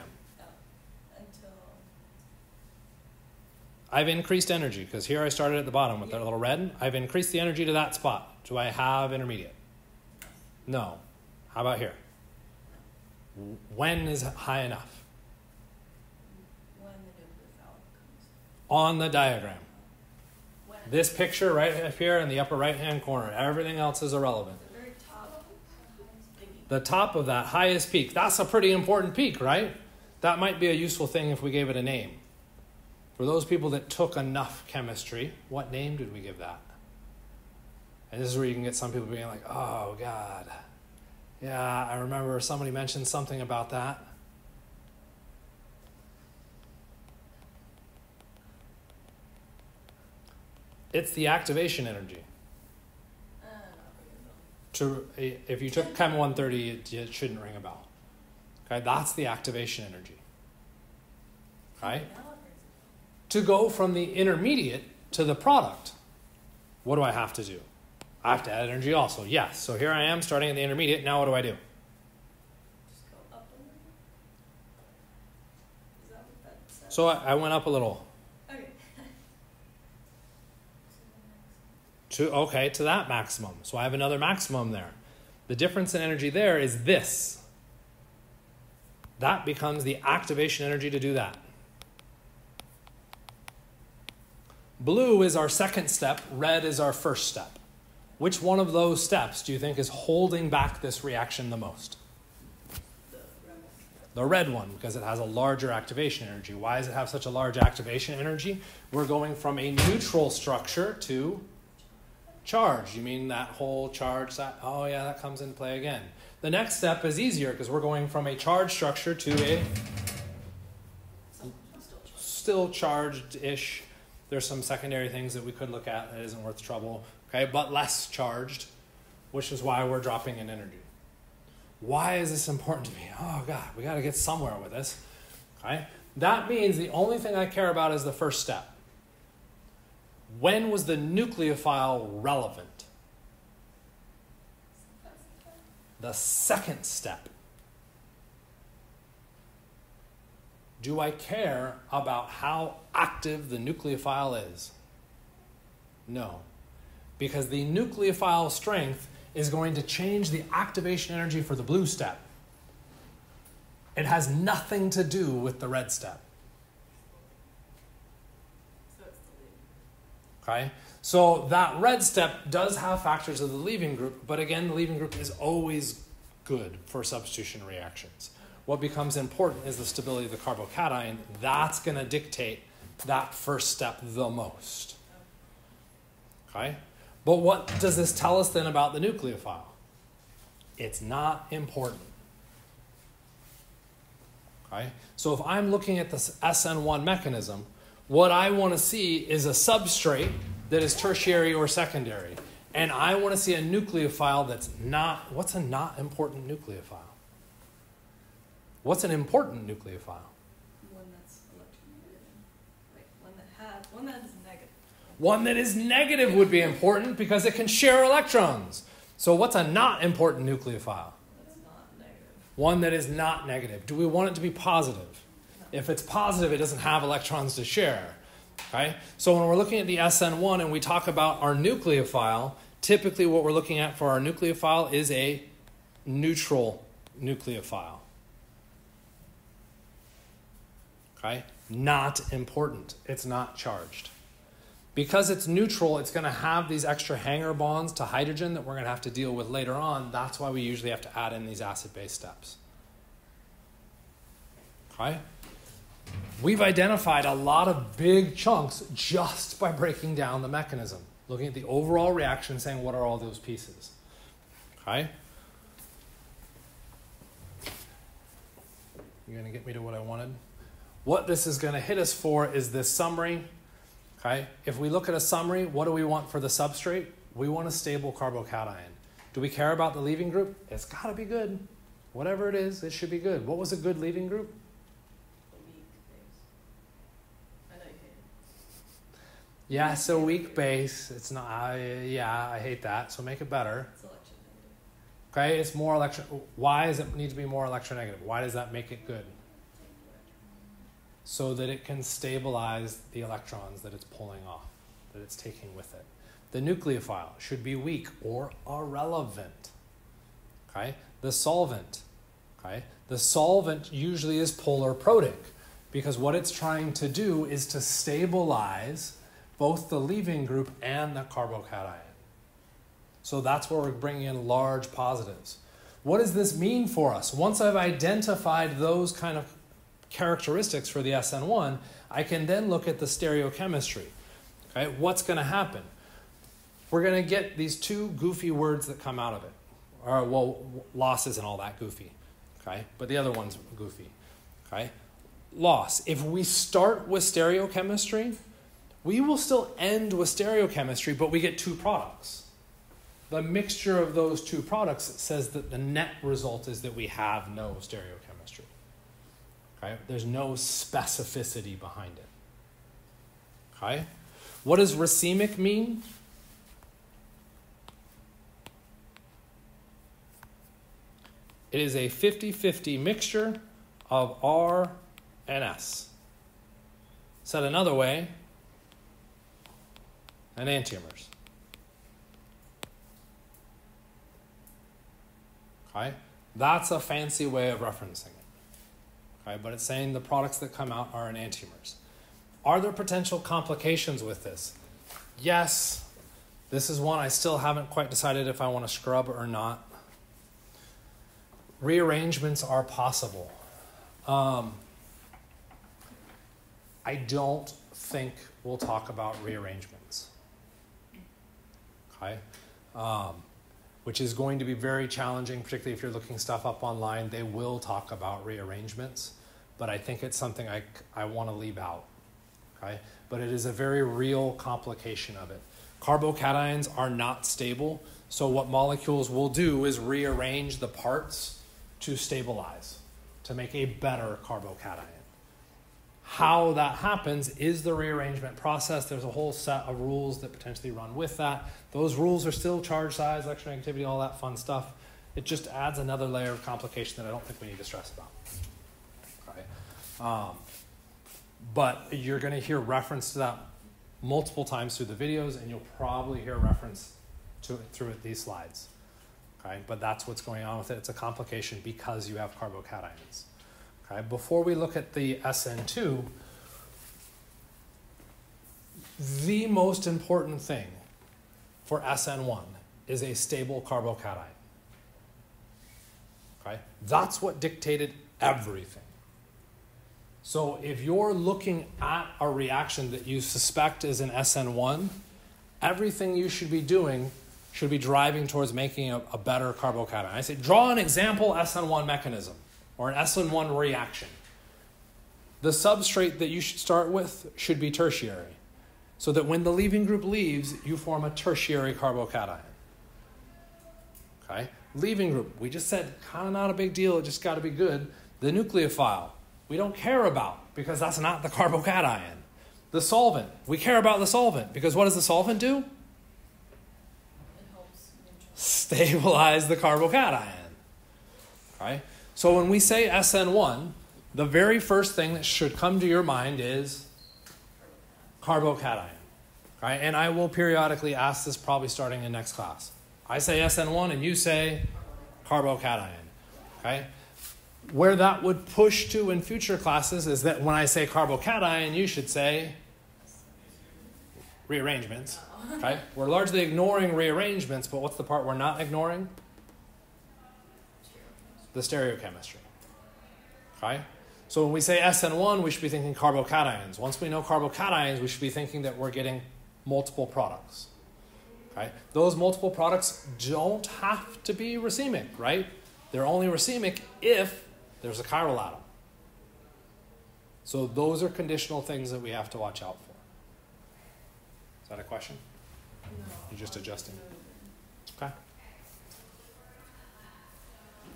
I've increased energy because here I started at the bottom with that little red. I've increased the energy to that spot. Do I have intermediate? No. How about here? When is high enough? when the comes, On the diagram. when. This picture right up here in the upper right hand corner, everything else is irrelevant. The top. The top of that highest peak, that's a pretty important peak, right? That might be a useful thing if we gave it a name. For those people that took enough chemistry, what name did we give that? And this is where you can get some people being like, oh, God. Yeah, I remember somebody mentioned something about that. It's the activation energy. To if you took Chem 130, it, it shouldn't ring a bell. Okay, that's the activation energy. A to go from the intermediate to the product, what do I have to do? I have to add energy also. Yes. So here I am starting at the intermediate. Now what do I do? Just go up a little. Is that what that says? So I, I went up a little Okay. to okay to that maximum. So I have another maximum there. The difference in energy there is this. That becomes the activation energy to do that. Blue is our second step, red is our first step. Which one of those steps do you think is holding back this reaction the most? The red one, because it has a larger activation energy. Why does it have such a large activation energy? We're going from a neutral structure to charge. You mean that whole charge that, oh yeah, that comes into play again. The next step is easier because we're going from a charge structure to a still charged ish. There's some secondary things that we could look at that isn't worth trouble, okay, but less charged, which is why we're dropping in energy. Why is this important to me? Oh, God, we got to get somewhere with this, okay? That means the only thing I care about is the first step. When was the nucleophile relevant? The second step. Do I care about how active the nucleophile is? No. Because the nucleophile strength is going to change the activation energy for the blue step. It has nothing to do with the red step. Okay? So that red step does have factors of the leaving group, but again, the leaving group is always good for substitution reactions. What becomes important is the stability of the carbocation. That's going to dictate that first step the most. Okay? But what does this tell us then about the nucleophile? It's not important. Okay? So if I'm looking at this SN1 mechanism, what I want to see is a substrate that is tertiary or secondary. And I want to see a nucleophile that's not, what's a not important nucleophile? What's an important nucleophile? One that's electronegative. One that has, one that is negative. One that is negative would be important because it can share electrons. So, what's a not important nucleophile? Not. One that is not negative. Do we want it to be positive? If it's positive, it doesn't have electrons to share. Okay? So, when we're looking at the SN1 and we talk about our nucleophile, typically what we're looking at for our nucleophile is a neutral nucleophile. Okay? Not important. It's not charged. Because it's neutral, it's going to have these extra hanger bonds to hydrogen that we're going to have to deal with later on. That's why we usually have to add in these acid base steps. Okay? We've identified a lot of big chunks just by breaking down the mechanism, looking at the overall reaction, saying what are all those pieces. Okay? You're going to get me to what I wanted? What this is going to hit us for is this summary. Okay? If we look at a summary, what do we want for the substrate? We want a stable carbocation. Do we care about the leaving group? It's got to be good. Whatever it is, it should be good. What was a good leaving group? The weak base. I know you hate it. Yeah, so weak base. It's not. I, yeah, I hate that. So make it better. It's. Okay, it's more electron. Why does it need to be more electronegative? Why does that make it good? So that it can stabilize the electrons that it's pulling off, that it's taking with it. The nucleophile should be weak or irrelevant. Okay, the solvent. Okay, the solvent usually is polar protic because what it's trying to do is to stabilize both the leaving group and the carbocation. So that's where we're bringing in large positives. What does this mean for us? Once I've identified those kind of characteristics for the SN1, I can then look at the stereochemistry. Okay, what's going to happen? We're going to get these two goofy words that come out of it. Or, well, loss isn't all that goofy. Okay, but the other one's goofy. Okay, loss. If we start with stereochemistry, we will still end with stereochemistry, but we get two products. The mixture of those two products says that the net result is that we have no stereochemistry. Okay? There's no specificity behind it. Okay? What does racemic mean? It is a 50 50 mixture of R and S. Said another way, enantiomers. Okay? That's a fancy way of referencing Okay? But it's saying the products that come out are enantiomers. Are there potential complications with this? Yes. This is one I still haven't quite decided if I want to scrub or not. Rearrangements are possible. Um, I don't think we'll talk about rearrangements. Okay? Um, which is going to be very challenging, particularly if you're looking stuff up online. They will talk about rearrangements, but I think it's something I, I want to leave out. Okay? But it is a very real complication of it. Carbocations are not stable, so what molecules will do is rearrange the parts to stabilize, to make a better carbocation. How that happens is the rearrangement process. There's a whole set of rules that potentially run with that. Those rules are still charge size, electronegativity, all that fun stuff. It just adds another layer of complication that I don't think we need to stress about. Okay. Um, but you're going to hear reference to that multiple times through the videos, and you'll probably hear reference to it through these slides. Okay, but that's what's going on with it. It's a complication because you have carbocations. Okay, before we look at the SN2, the most important thing for SN1 is a stable carbocation. Okay, that's what dictated everything. So if you're looking at a reaction that you suspect is an SN1, everything you should be doing should be driving towards making a, a better carbocation. I say draw an example SN1 mechanism or an SN1 reaction. The substrate that you should start with should be tertiary, so that when the leaving group leaves, you form a tertiary carbocation. Okay? Leaving group, we just said kind of not a big deal, it just got to be good. The nucleophile, we don't care about because that's not the carbocation. The solvent, we care about the solvent because what does the solvent do? It helps. Stabilize the carbocation. Okay? So when we say SN1, the very first thing that should come to your mind is carbocation. Okay? And I will periodically ask this probably starting in next class. I say SN1 and you say carbocation. Okay? Where that would push to in future classes is that when I say carbocation, you should say rearrangements. Okay? We're largely ignoring rearrangements, but what's the part we're not ignoring? The stereochemistry. Okay? So when we say SN1, we should be thinking carbocations. Once we know carbocations, we should be thinking that we're getting multiple products. Okay? Those multiple products don't have to be racemic, right? They're only racemic if there's a chiral atom. So those are conditional things that we have to watch out for. Is that a question? No. You're just adjusting. Okay.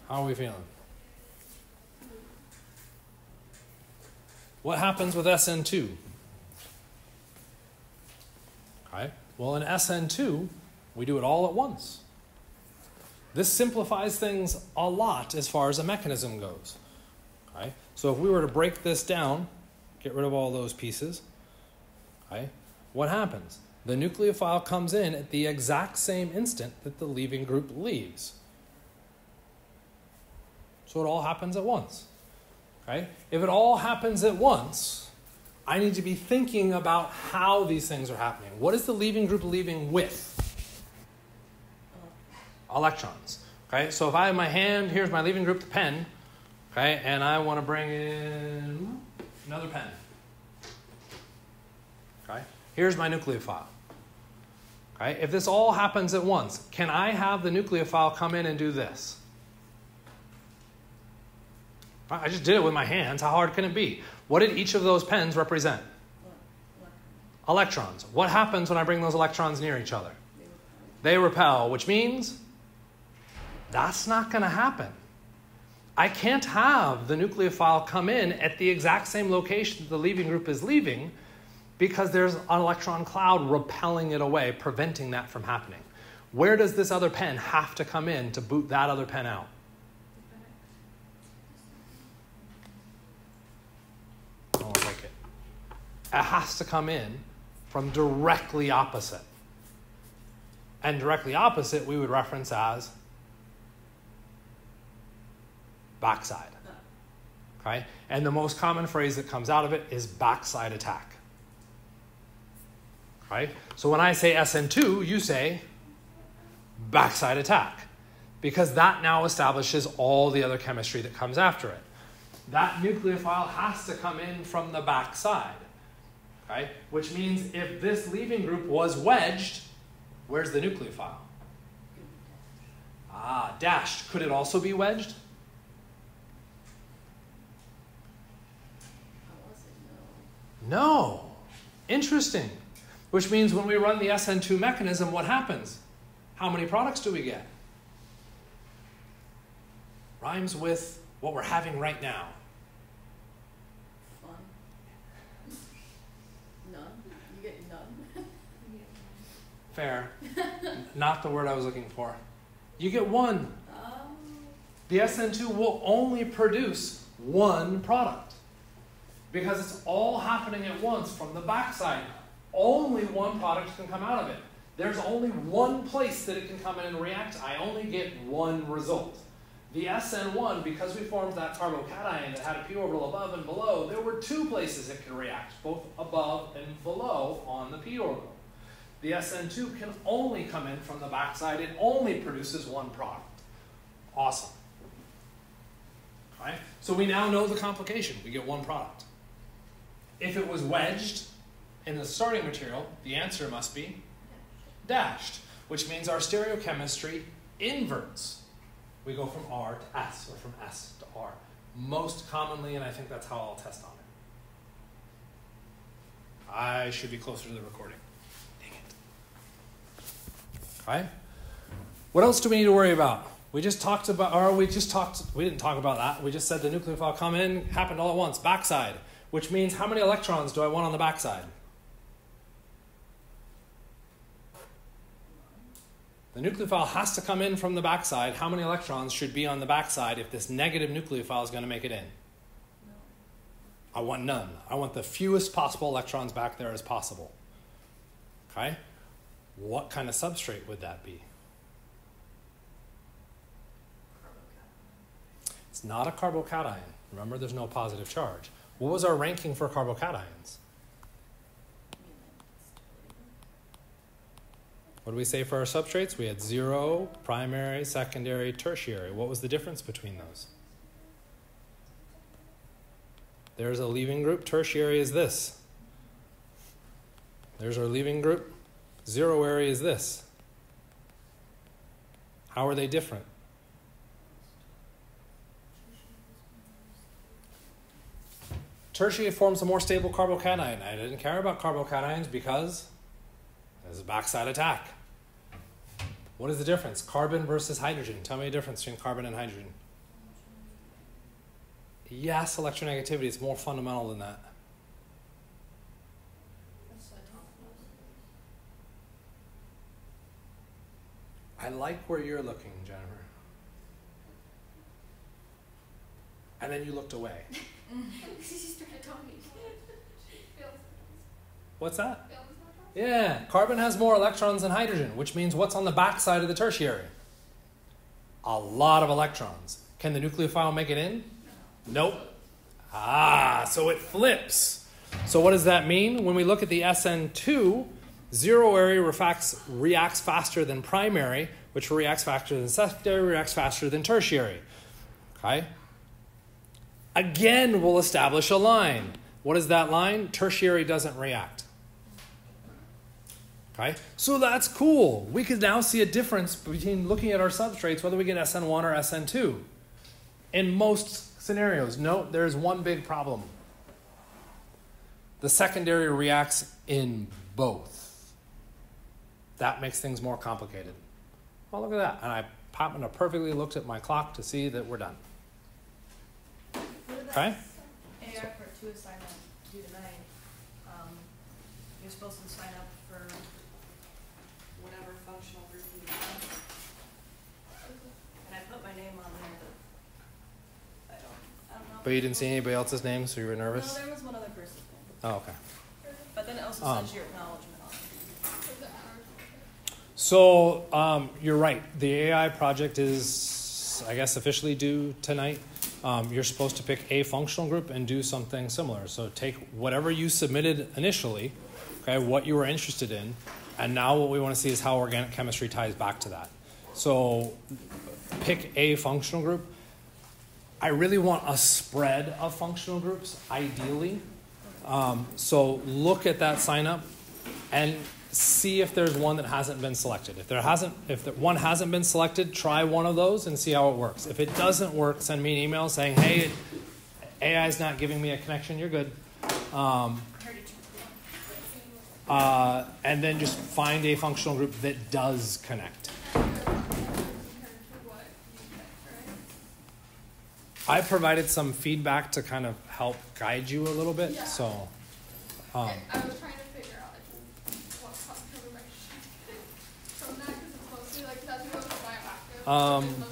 How are we feeling? What happens with SN2? Okay. Well, in SN2, we do it all at once. This simplifies things a lot as far as a mechanism goes. Okay. So if we were to break this down, get rid of all those pieces, okay, what happens? The nucleophile comes in at the exact same instant that the leaving group leaves. So it all happens at once. Okay? If it all happens at once, I need to be thinking about how these things are happening. What is the leaving group leaving with? Electrons. Okay? So if I have my hand, here's my leaving group, the pen, okay, and I want to bring in another pen. Okay? Here's my nucleophile. Okay? If this all happens at once, can I have the nucleophile come in and do this? I just did it with my hands. How hard can it be? What did each of those pens represent? Electrons. What happens when I bring those electrons near each other? They repel, which means that's not going to happen. I can't have the nucleophile come in at the exact same location that the leaving group is leaving because there's an electron cloud repelling it away, preventing that from happening. Where does this other pen have to come in to boot that other pen out? I don't like it. It has to come in from directly opposite. And directly opposite we would reference as backside. Okay? And the most common phrase that comes out of it is backside attack. Right? So when I say SN2, you say backside attack because that now establishes all the other chemistry that comes after it. That nucleophile has to come in from the backside. Okay? Which means if this leaving group was wedged, where's the nucleophile? Ah, dashed. Could it also be wedged? No. Interesting. Which means when we run the SN2 mechanism, what happens? How many products do we get? Rhymes with what we're having right now. Fun. None. You get none. Fair. Not the word I was looking for. You get one. The SN2 will only produce one product because it's all happening at once from the backside. Only one product can come out of it. There's only one place that it can come in and react. I only get one result. The SN1, because we formed that carbocation that had a p orbital above and below, there were two places it could react, both above and below on the p orbital. The SN2 can only come in from the backside. It only produces one product. Awesome. Right? So we now know the complication. We get one product. If it was wedged in the starting material, the answer must be dashed, which means our stereochemistry inverts. We go from R to S, or from S to R. Most commonly, and I think that's how I'll test on it. I should be closer to the recording. Okay? What else do we need to worry about? We just talked about, or we just talked, we didn't talk about that. We just said the nucleophile come in, happened all at once, backside, which means how many electrons do I want on the backside? The nucleophile has to come in from the backside. How many electrons should be on the backside if this negative nucleophile is going to make it in? I want none. I want the fewest possible electrons back there as possible. Okay? What kind of substrate would that be? It's not a carbocation. Remember, there's no positive charge. What was our ranking for carbocations? What do we say for our substrates? We had zero, primary, secondary, tertiary. What was the difference between those? There's a leaving group. Tertiary is this. There's our leaving group. Zero area is this. How are they different? Tertiary forms a more stable carbocation. I didn't care about carbocations because there's a backside attack. What is the difference? Carbon versus hydrogen. Tell me the difference between carbon and hydrogen. Yes, electronegativity is more fundamental than that. I like where you're looking, Jennifer. And then you looked away. What's that? Yeah, carbon has more electrons than hydrogen, which means what's on the backside of the tertiary? A lot of electrons. Can the nucleophile make it in? Nope. Ah, so it flips. So what does that mean? When we look at the SN2, zero area reacts, reacts faster than primary, which reacts faster than secondary, reacts faster than tertiary. Okay? Again, we'll establish a line. What is that line? Tertiary doesn't react. Okay? So that's cool. We can now see a difference between looking at our substrates, whether we get SN1 or SN2. In most scenarios, note there's one big problem. The secondary reacts in both. That makes things more complicated. Well, look at that. And I to perfectly looked at my clock to see that we're done. Okay? AI part two assignment due tonight, um, you're supposed to sign up for whatever functional group you want. And I put my name on there, but I don't, I don't know. But you didn't see anybody else's name, so you were nervous? No, there was one other person's name, Oh, okay. but then it also Um, says your acknowledgement. So um, you're right. The AI project is, I guess, officially due tonight. Um, you're supposed to pick a functional group and do something similar. So take whatever you submitted initially, okay, what you were interested in, and now what we want to see is how organic chemistry ties back to that. So pick a functional group. I really want a spread of functional groups, ideally. Um, so look at that sign up and see if there's one that hasn't been selected. If there hasn't, if the one hasn't been selected, try one of those and see how it works. If it doesn't work, send me an email saying, "Hey, AI is not giving me a connection. You're good." Um, uh, and then just find a functional group that does connect. I provided some feedback to kind of help guide you a little bit. Yeah. So, um, I was trying to figure out like what functional group I should pick from that because it's mostly like that's what bioactive. Um,